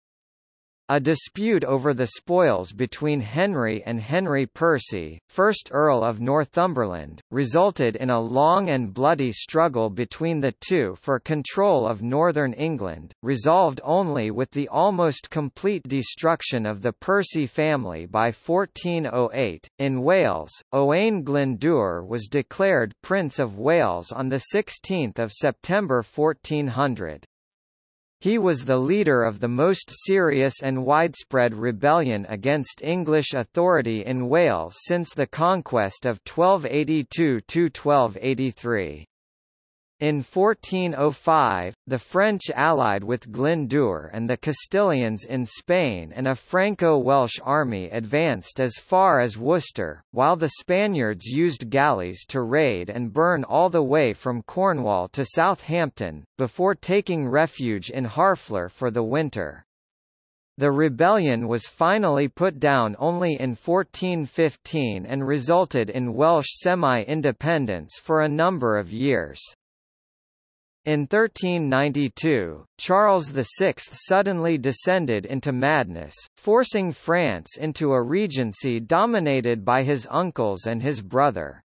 A dispute over the spoils between Henry and Henry Percy, 1st Earl of Northumberland, resulted in a long and bloody struggle between the two for control of northern England, resolved only with the almost complete destruction of the Percy family by 1408. In Wales, Owain Glyndŵr was declared Prince of Wales on 16 September 1400. He was the leader of the most serious and widespread rebellion against English authority in Wales since the conquest of 1282–1283. In 1405, the French allied with Glyndŵr and the Castilians in Spain and a Franco-Welsh army advanced as far as Worcester, while the Spaniards used galleys to raid and burn all the way from Cornwall to Southampton, before taking refuge in Harfleur for the winter. The rebellion was finally put down only in 1415 and resulted in Welsh semi-independence for a number of years. In 1392, Charles VI suddenly descended into madness, forcing France into a regency dominated by his uncles and his brother.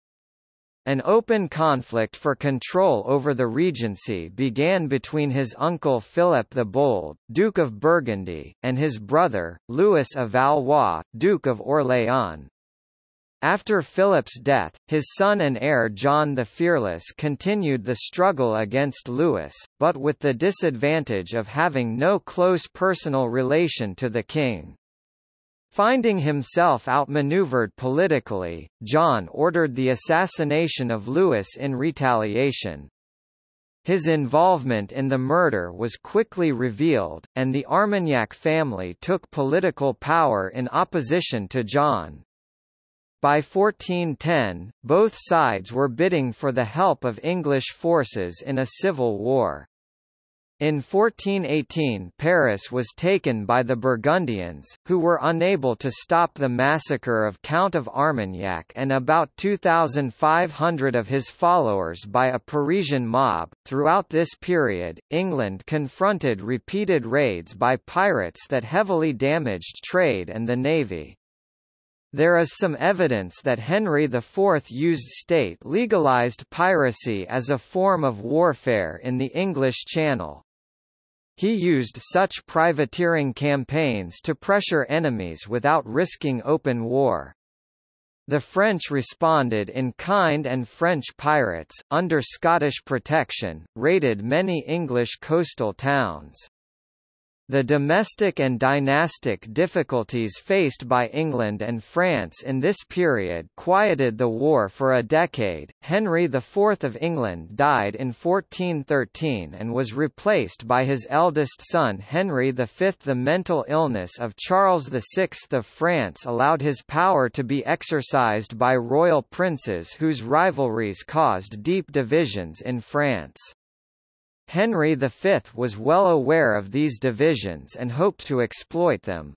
An open conflict for control over the regency began between his uncle Philip the Bold, Duke of Burgundy, and his brother, Louis of Valois, Duke of Orléans. After Philip's death, his son and heir John the Fearless continued the struggle against Louis, but with the disadvantage of having no close personal relation to the king. Finding himself outmaneuvered politically, John ordered the assassination of Louis in retaliation. His involvement in the murder was quickly revealed, and the Armagnac family took political power in opposition to John. By 1410, both sides were bidding for the help of English forces in a civil war. In 1418 Paris was taken by the Burgundians, who were unable to stop the massacre of Count of Armagnac and about 2,500 of his followers by a Parisian mob. Throughout this period, England confronted repeated raids by pirates that heavily damaged trade and the navy. There is some evidence that Henry IV used state-legalized piracy as a form of warfare in the English Channel. He used such privateering campaigns to pressure enemies without risking open war. The French responded in kind and French pirates, under Scottish protection, raided many English coastal towns. The domestic and dynastic difficulties faced by England and France in this period quieted the war for a decade. Henry IV of England died in 1413 and was replaced by his eldest son Henry V. The mental illness of Charles VI of France allowed his power to be exercised by royal princes whose rivalries caused deep divisions in France. Henry V was well aware of these divisions and hoped to exploit them.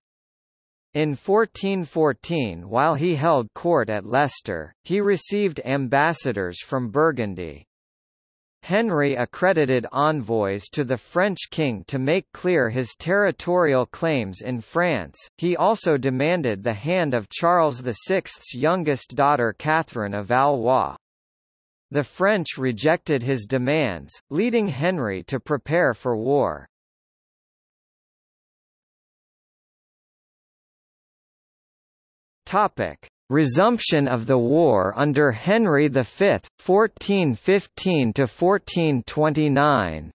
In 1414 while he held court at Leicester, he received ambassadors from Burgundy. Henry accredited envoys to the French king to make clear his territorial claims in France. He also demanded the hand of Charles VI's youngest daughter Catherine of Valois. The French rejected his demands, leading Henry to prepare for war. Topic: Resumption of the war under Henry V, 1415 to 1429.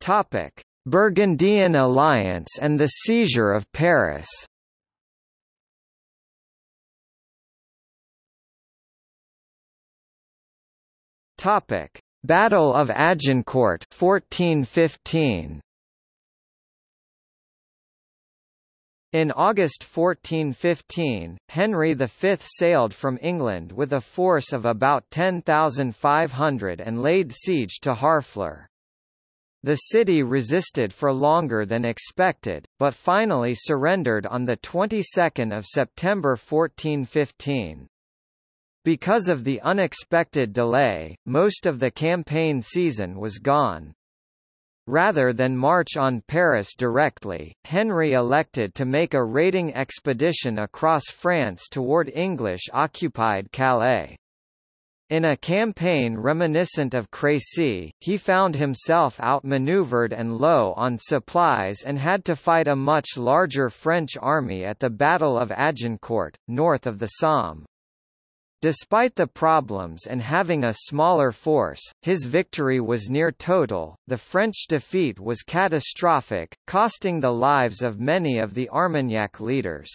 Topic: Burgundian alliance and the seizure of Paris. Topic: Battle of Agincourt 1415 In August 1415, Henry V sailed from England with a force of about 10,500 and laid siege to Harfleur. The city resisted for longer than expected, but finally surrendered on the 22nd of September 1415. Because of the unexpected delay, most of the campaign season was gone. Rather than march on Paris directly, Henry elected to make a raiding expedition across France toward English-occupied Calais. In a campaign reminiscent of Crécy, he found himself outmaneuvered and low on supplies and had to fight a much larger French army at the Battle of Agincourt, north of the Somme. Despite the problems and having a smaller force, his victory was near total. The French defeat was catastrophic, costing the lives of many of the Armagnac leaders.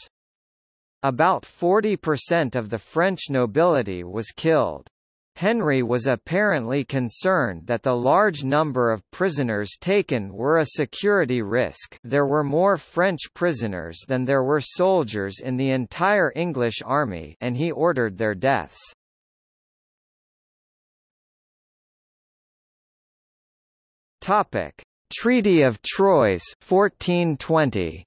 About 40% of the French nobility was killed. Henry was apparently concerned that the large number of prisoners taken were a security risk. There were more French prisoners than there were soldiers in the entire English army and he ordered their deaths. Treaty of Troyes 1420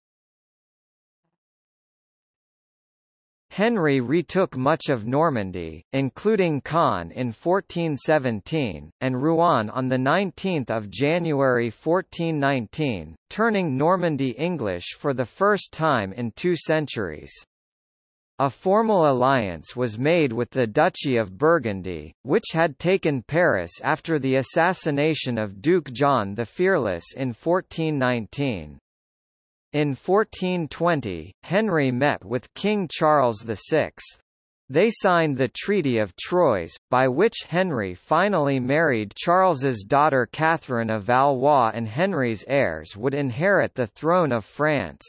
Henry retook much of Normandy, including Caen in 1417, and Rouen on 19 January 1419, turning Normandy English for the first time in two centuries. a formal alliance was made with the Duchy of Burgundy, which had taken Paris after the assassination of Duke John the Fearless in 1419. In 1420, Henry met with King Charles VI. They signed the Treaty of Troyes, by which Henry finally married Charles's daughter Catherine of Valois and Henry's heirs would inherit the throne of France.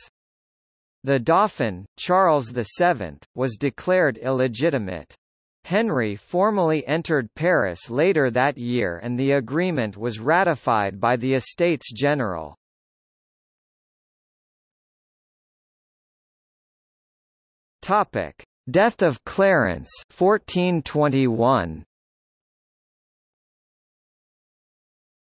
The Dauphin, Charles VII, was declared illegitimate. Henry formally entered Paris later that year and the agreement was ratified by the Estates General. Topic: Death of Clarence 1421.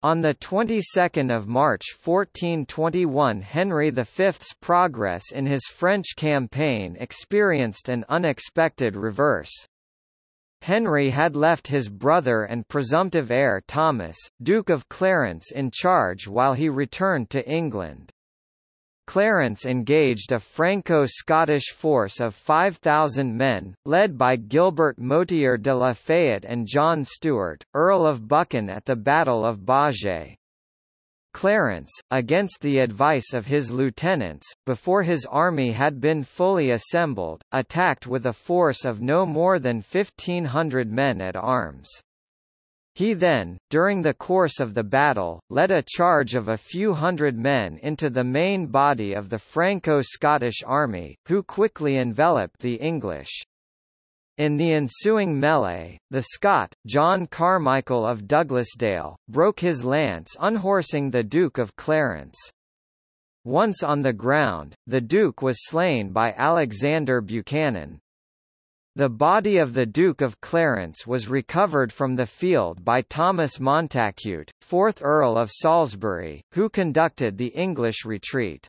On the 22nd of March 1421 Henry V's progress in his French campaign experienced an unexpected reverse. Henry had left his brother and presumptive heir Thomas, Duke of Clarence in charge while he returned to England. Clarence engaged a Franco-Scottish force of 5,000 men, led by Gilbert Motier de la Fayette and John Stuart, Earl of Buchan at the Battle of Baugé. Clarence, against the advice of his lieutenants, before his army had been fully assembled, attacked with a force of no more than 1,500 men at arms. He then, during the course of the battle, led a charge of a few hundred men into the main body of the Franco-Scottish army, who quickly enveloped the English. In the ensuing melee, the Scot, John Carmichael of Douglasdale, broke his lance unhorsing the Duke of Clarence. Once on the ground, the Duke was slain by Alexander Buchanan, the body of the Duke of Clarence was recovered from the field by Thomas Montacute, 4th Earl of Salisbury, who conducted the English retreat.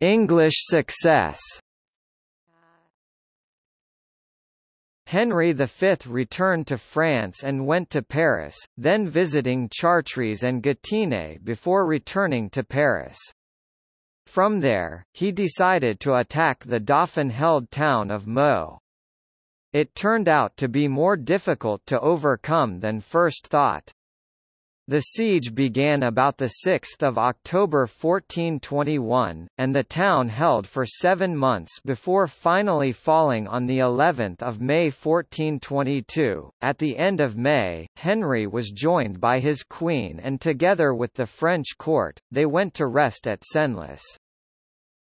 English success. Henry V returned to France and went to Paris, then visiting Chartres and Gâtinais before returning to Paris. From there, he decided to attack the Dauphin-held town of Meaux. It turned out to be more difficult to overcome than first thought. The siege began about 6 October 1421, and the town held for seven months before finally falling on of May 1422. At the end of May, Henry was joined by his queen and together with the French court, they went to rest at Senlis.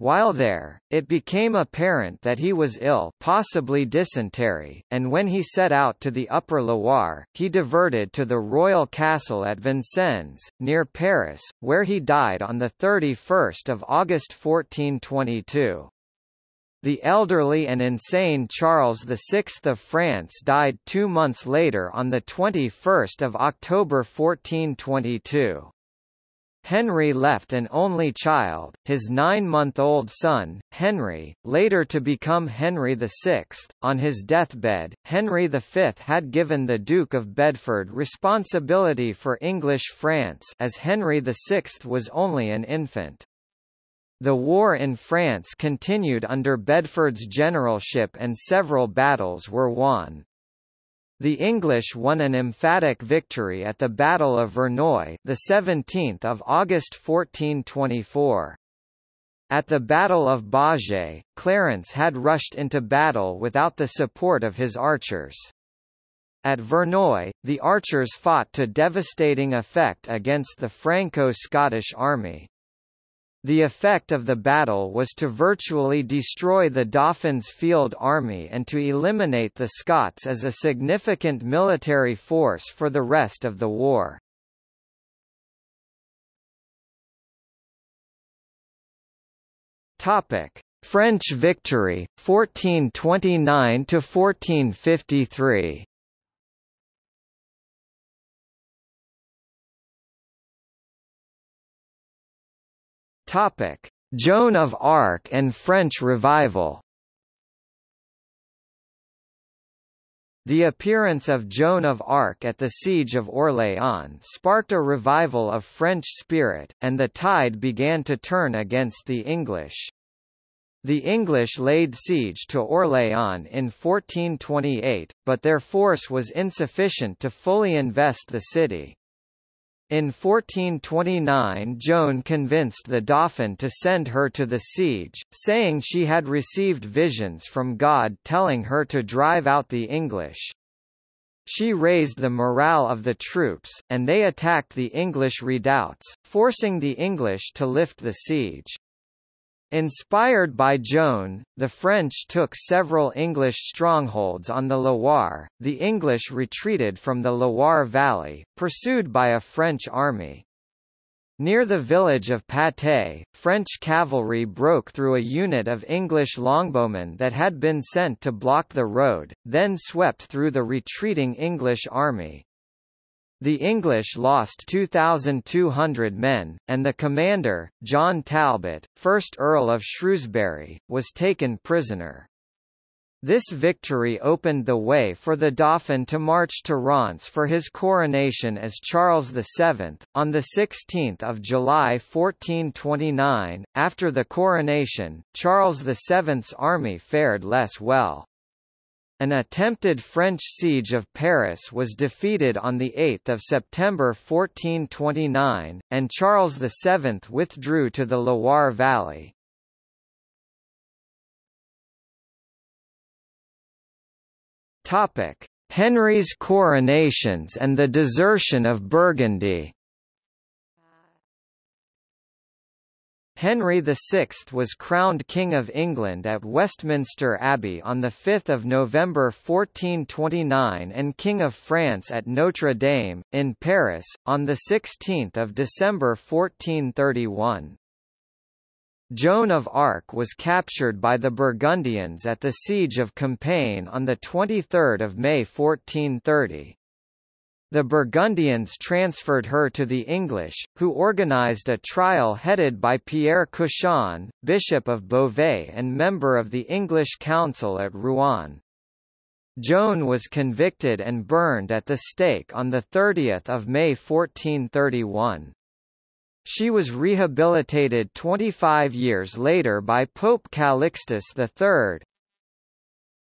While there, it became apparent that he was ill possibly dysentery, and when he set out to the Upper Loire, he diverted to the royal castle at Vincennes, near Paris, where he died on 31 August 1422. The elderly and insane Charles VI of France died two months later on 21 October 1422. Henry left an only child, his nine-month-old son, Henry, later to become Henry VI. On his deathbed, Henry V had given the Duke of Bedford responsibility for English France as Henry VI was only an infant. The war in France continued under Bedford's generalship and several battles were won. The English won an emphatic victory at the Battle of Verneuil, the 17th of August 1424. At the Battle of Baugé, Clarence had rushed into battle without the support of his archers. At Verneuil, the archers fought to devastating effect against the Franco-Scottish army. The effect of the battle was to virtually destroy the Dauphin's field army and to eliminate the Scots as a significant military force for the rest of the war. French victory 1429 Topic: Joan of Arc and French Revival. The appearance of Joan of Arc at the Siege of Orléans sparked a revival of French spirit, and the tide began to turn against the English. The English laid siege to Orléans in 1428, but their force was insufficient to fully invest the city. In 1429 Joan convinced the Dauphin to send her to the siege, saying she had received visions from God telling her to drive out the English. She raised the morale of the troops, and they attacked the English redoubts, forcing the English to lift the siege. Inspired by Joan, the French took several English strongholds on the Loire, the English retreated from the Loire Valley, pursued by a French army. Near the village of Patay, French cavalry broke through a unit of English longbowmen that had been sent to block the road, then swept through the retreating English army. The English lost 2,200 men, and the commander, John Talbot, 1st Earl of Shrewsbury, was taken prisoner. This victory opened the way for the Dauphin to march to Reims for his coronation as Charles VII. On 16 July 1429, after the coronation, Charles VII's army fared less well. An attempted French siege of Paris was defeated on 8 September 1429, and Charles VII withdrew to the Loire Valley. Henry's coronations and the desertion of Burgundy Henry VI was crowned King of England at Westminster Abbey on 5 November 1429 and King of France at Notre Dame, in Paris, on 16 December 1431. Joan of Arc was captured by the Burgundians at the Siege of Compiègne on 23 May 1430. The Burgundians transferred her to the English, who organised a trial headed by Pierre Cauchon, Bishop of Beauvais and member of the English Council at Rouen. Joan was convicted and burned at the stake on 30 May 1431. She was rehabilitated 25 years later by Pope Calixtus III,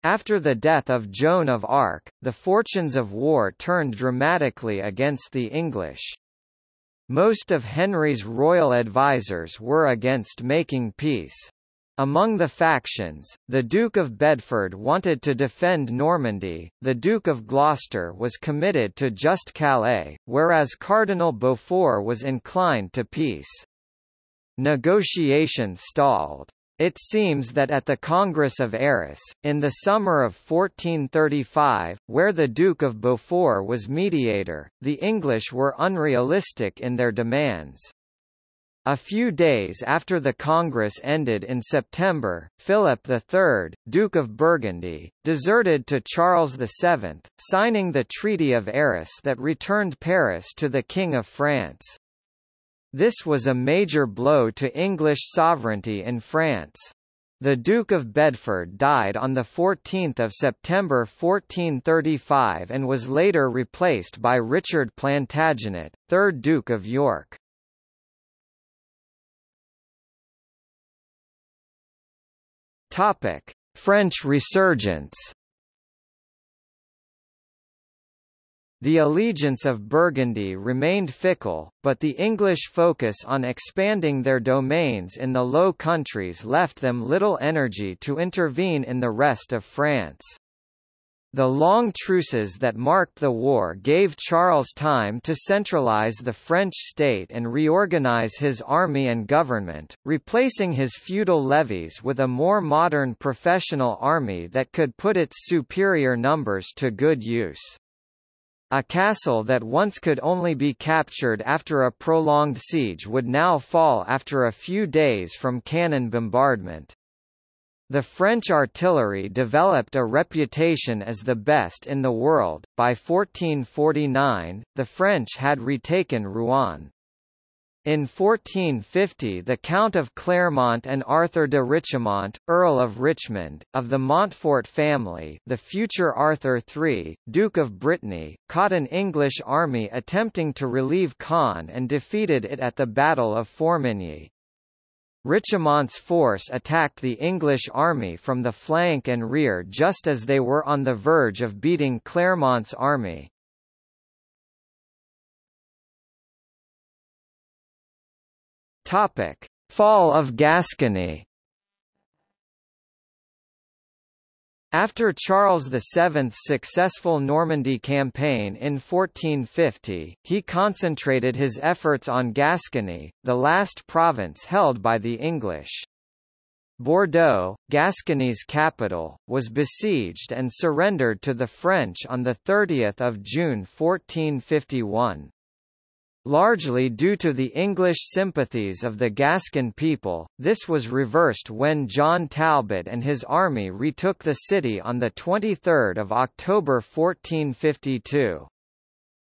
after the death of Joan of Arc, the fortunes of war turned dramatically against the English. Most of Henry's royal advisers were against making peace. Among the factions, the Duke of Bedford wanted to defend Normandy, the Duke of Gloucester was committed to just Calais, whereas Cardinal Beaufort was inclined to peace. Negotiations stalled. It seems that at the Congress of Arras, in the summer of 1435, where the Duke of Beaufort was mediator, the English were unrealistic in their demands. A few days after the Congress ended in September, Philip III, Duke of Burgundy, deserted to Charles VII, signing the Treaty of Arras that returned Paris to the King of France. This was a major blow to English sovereignty in France. The Duke of Bedford died on 14 September 1435 and was later replaced by Richard Plantagenet, 3rd Duke of York. French resurgence The allegiance of Burgundy remained fickle, but the English focus on expanding their domains in the Low Countries left them little energy to intervene in the rest of France. The long truces that marked the war gave Charles time to centralize the French state and reorganize his army and government, replacing his feudal levies with a more modern professional army that could put its superior numbers to good use. A castle that once could only be captured after a prolonged siege would now fall after a few days from cannon bombardment. The French artillery developed a reputation as the best in the world. By 1449, the French had retaken Rouen. In 1450 the Count of Clermont and Arthur de Richemont, Earl of Richmond, of the Montfort family the future Arthur III, Duke of Brittany, caught an English army attempting to relieve Caen and defeated it at the Battle of Formigny. Richemont's force attacked the English army from the flank and rear just as they were on the verge of beating Clermont's army. Topic: Fall of Gascony. After Charles VII's successful Normandy campaign in 1450, he concentrated his efforts on Gascony, the last province held by the English. Bordeaux, Gascony's capital, was besieged and surrendered to the French on 30 June 1451. Largely due to the English sympathies of the Gascon people, this was reversed when John Talbot and his army retook the city on 23 October 1452.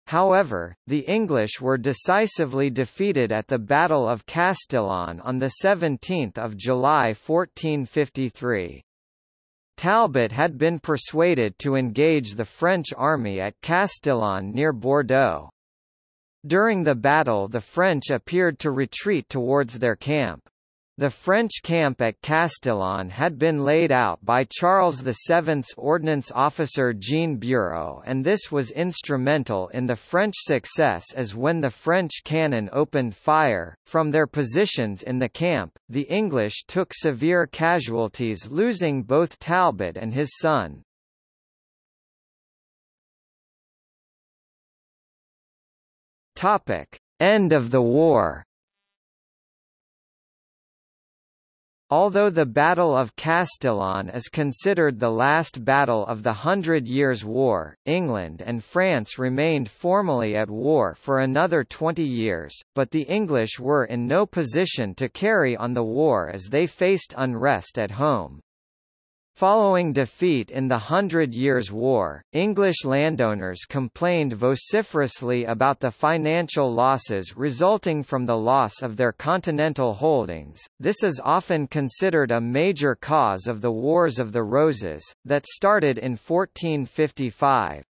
However, the English were decisively defeated at the Battle of Castillon on 17 July 1453. Talbot had been persuaded to engage the French army at Castillon near Bordeaux. During the battle the French appeared to retreat towards their camp. The French camp at Castillon had been laid out by Charles VII's ordnance officer Jean Bureau and this was instrumental in the French success as when the French cannon opened fire. From their positions in the camp, the English took severe casualties losing both Talbot and his son. Topic: End of the war. Although the Battle of Castillon is considered the last battle of the Hundred Years' War, England and France remained formally at war for another 20 years, but the English were in no position to carry on the war as they faced unrest at home. Following defeat in the Hundred Years' War, English landowners complained vociferously about the financial losses resulting from the loss of their continental holdings. This is often considered a major cause of the Wars of the Roses, that started in 1455.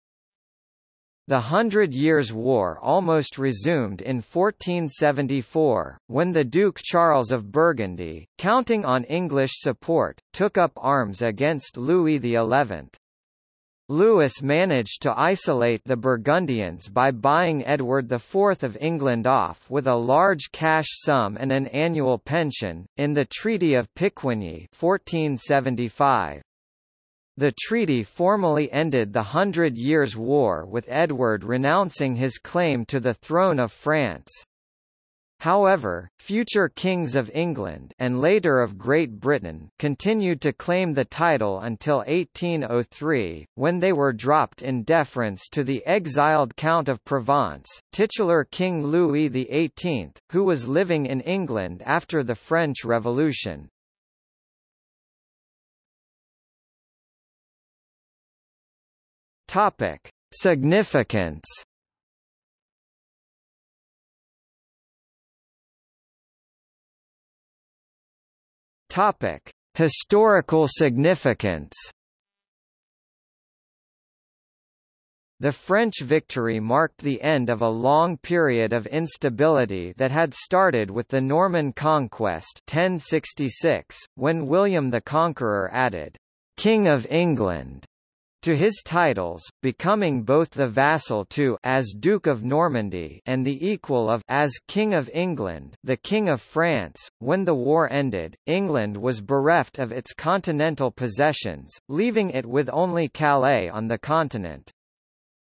The Hundred Years' War almost resumed in 1474, when the Duke Charles of Burgundy, counting on English support, took up arms against Louis XI. Louis managed to isolate the Burgundians by buying Edward IV of England off with a large cash sum and an annual pension, in the Treaty of Picquigny 1475. The treaty formally ended the Hundred Years' War with Edward renouncing his claim to the throne of France. However, future kings of England and later of Great Britain continued to claim the title until 1803, when they were dropped in deference to the exiled Count of Provence, titular King Louis XVIII, who was living in England after the French Revolution. Topic: Significance. Topic: Historical significance. The French victory marked the end of a long period of instability that had started with the Norman conquest 1066, when William the Conqueror added, "'King of England' to his titles, becoming both the vassal to as Duke of Normandy and the equal of as King of England, the King of France. When the war ended, England was bereft of its continental possessions, leaving it with only Calais on the continent.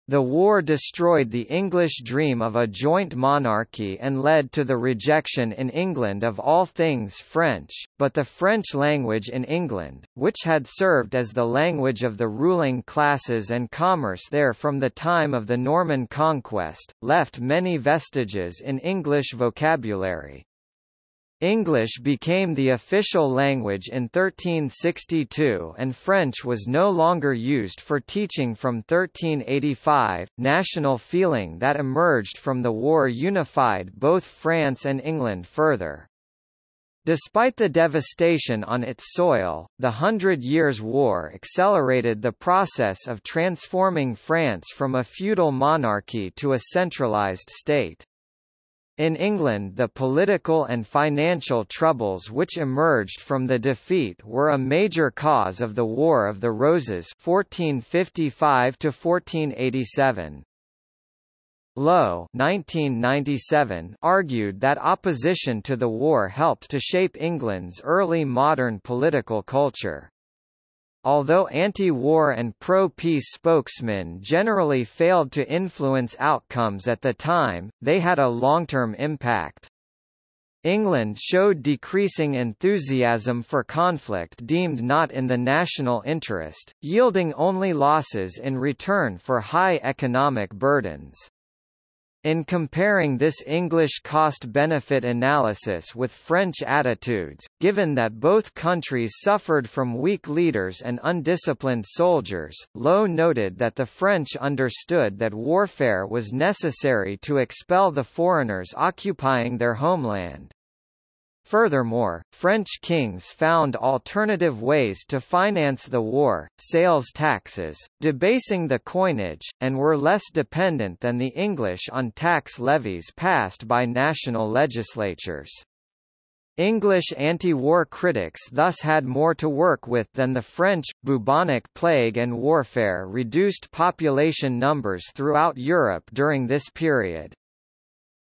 The war destroyed the English dream of a joint monarchy and led to the rejection in England of all things French, but the French language in England, which had served as the language of the ruling classes and commerce there from the time of the Norman conquest, left many vestiges in English vocabulary. English became the official language in 1362 and French was no longer used for teaching from 1385. National feeling that emerged from the war unified both France and England further. Despite the devastation on its soil, the Hundred Years' War accelerated the process of transforming France from a feudal monarchy to a centralized state. In England the political and financial troubles which emerged from the defeat were a major cause of the War of the Roses 1455 1487. Lowe 1997 argued that opposition to the war helped to shape England's early modern political culture. Although anti-war and pro-peace spokesmen generally failed to influence outcomes at the time, they had a long-term impact. England showed decreasing enthusiasm for conflict deemed not in the national interest, yielding only losses in return for high economic burdens. In comparing this English cost-benefit analysis with French attitudes, given that both countries suffered from weak leaders and undisciplined soldiers, Lowe noted that the French understood that warfare was necessary to expel the foreigners occupying their homeland. Furthermore, French kings found alternative ways to finance the war, sales taxes, debasing the coinage, and were less dependent than the English on tax levies passed by national legislatures. English anti-war critics thus had more to work with than the French. Bubonic plague and warfare reduced population numbers throughout Europe during this period.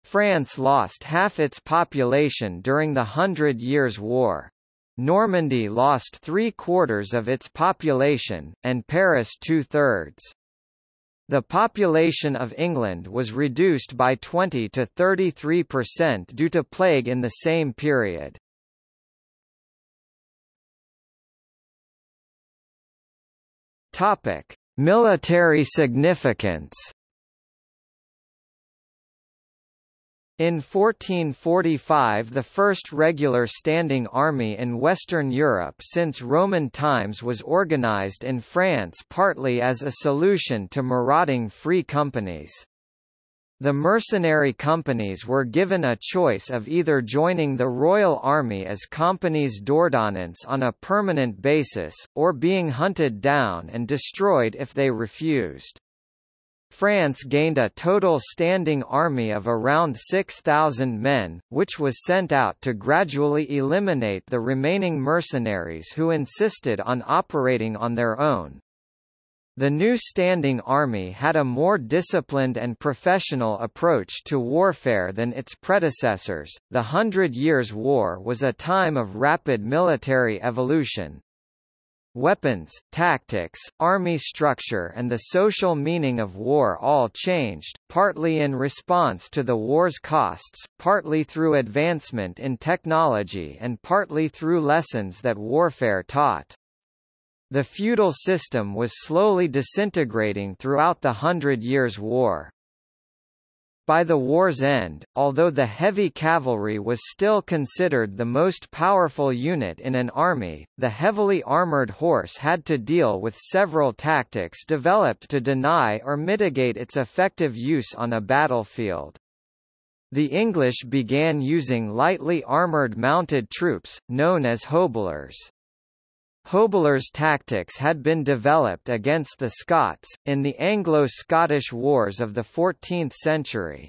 France lost half its population during the Hundred Years' War. Normandy lost three-quarters of its population, and Paris two-thirds. The population of England was reduced by 20 to 33% due to plague in the same period. Military significance In 1445 the first regular standing army in Western Europe since Roman times was organized in France partly as a solution to marauding free companies. The mercenary companies were given a choice of either joining the Royal Army as companies d'ordonnance on a permanent basis, or being hunted down and destroyed if they refused. France gained a total standing army of around 6,000 men, which was sent out to gradually eliminate the remaining mercenaries who insisted on operating on their own. The new standing army had a more disciplined and professional approach to warfare than its predecessors. The Hundred Years' War was a time of rapid military evolution, Weapons, tactics, army structure and the social meaning of war all changed, partly in response to the war's costs, partly through advancement in technology and partly through lessons that warfare taught. The feudal system was slowly disintegrating throughout the Hundred Years' War. By the war's end, although the heavy cavalry was still considered the most powerful unit in an army, the heavily armored horse had to deal with several tactics developed to deny or mitigate its effective use on a battlefield. The English began using lightly armored mounted troops, known as hobelars. Hobelars' tactics had been developed against the Scots, in the Anglo-Scottish Wars of the 14th century.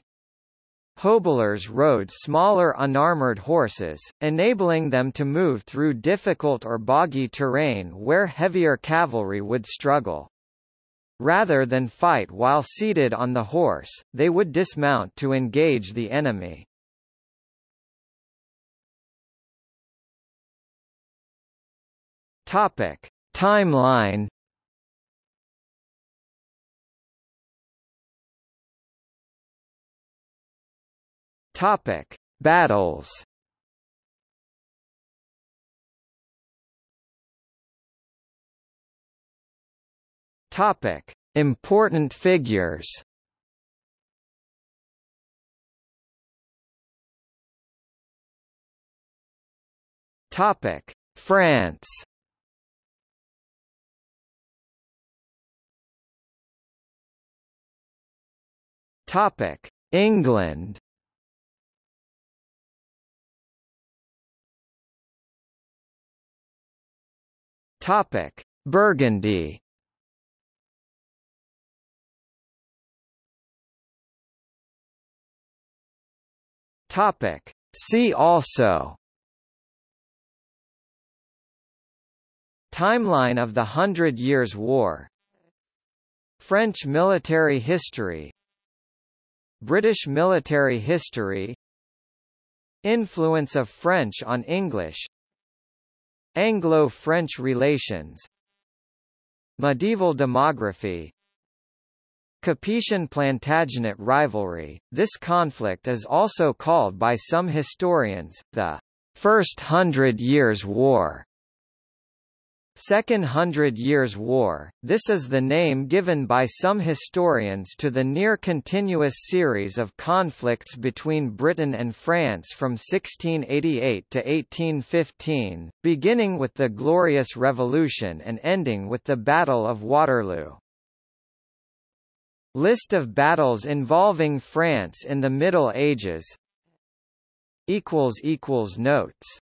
Hobelars rode smaller unarmored horses, enabling them to move through difficult or boggy terrain where heavier cavalry would struggle. Rather than fight while seated on the horse, they would dismount to engage the enemy. Topic: Timeline. Topic: Battles. Topic: Important figures. Topic: France. Topic: England. Topic: Burgundy. Topic: See also. Timeline of the Hundred Years' War. French military history British military history Influence of French on English Anglo-French relations Medieval demography Capetian-Plantagenet rivalry, this conflict is also called by some historians, the First Hundred Years' War. Second Hundred Years' War, this is the name given by some historians to the near-continuous series of conflicts between Britain and France from 1688 to 1815, beginning with the Glorious Revolution and ending with the Battle of Waterloo. List of battles involving France in the Middle Ages. Notes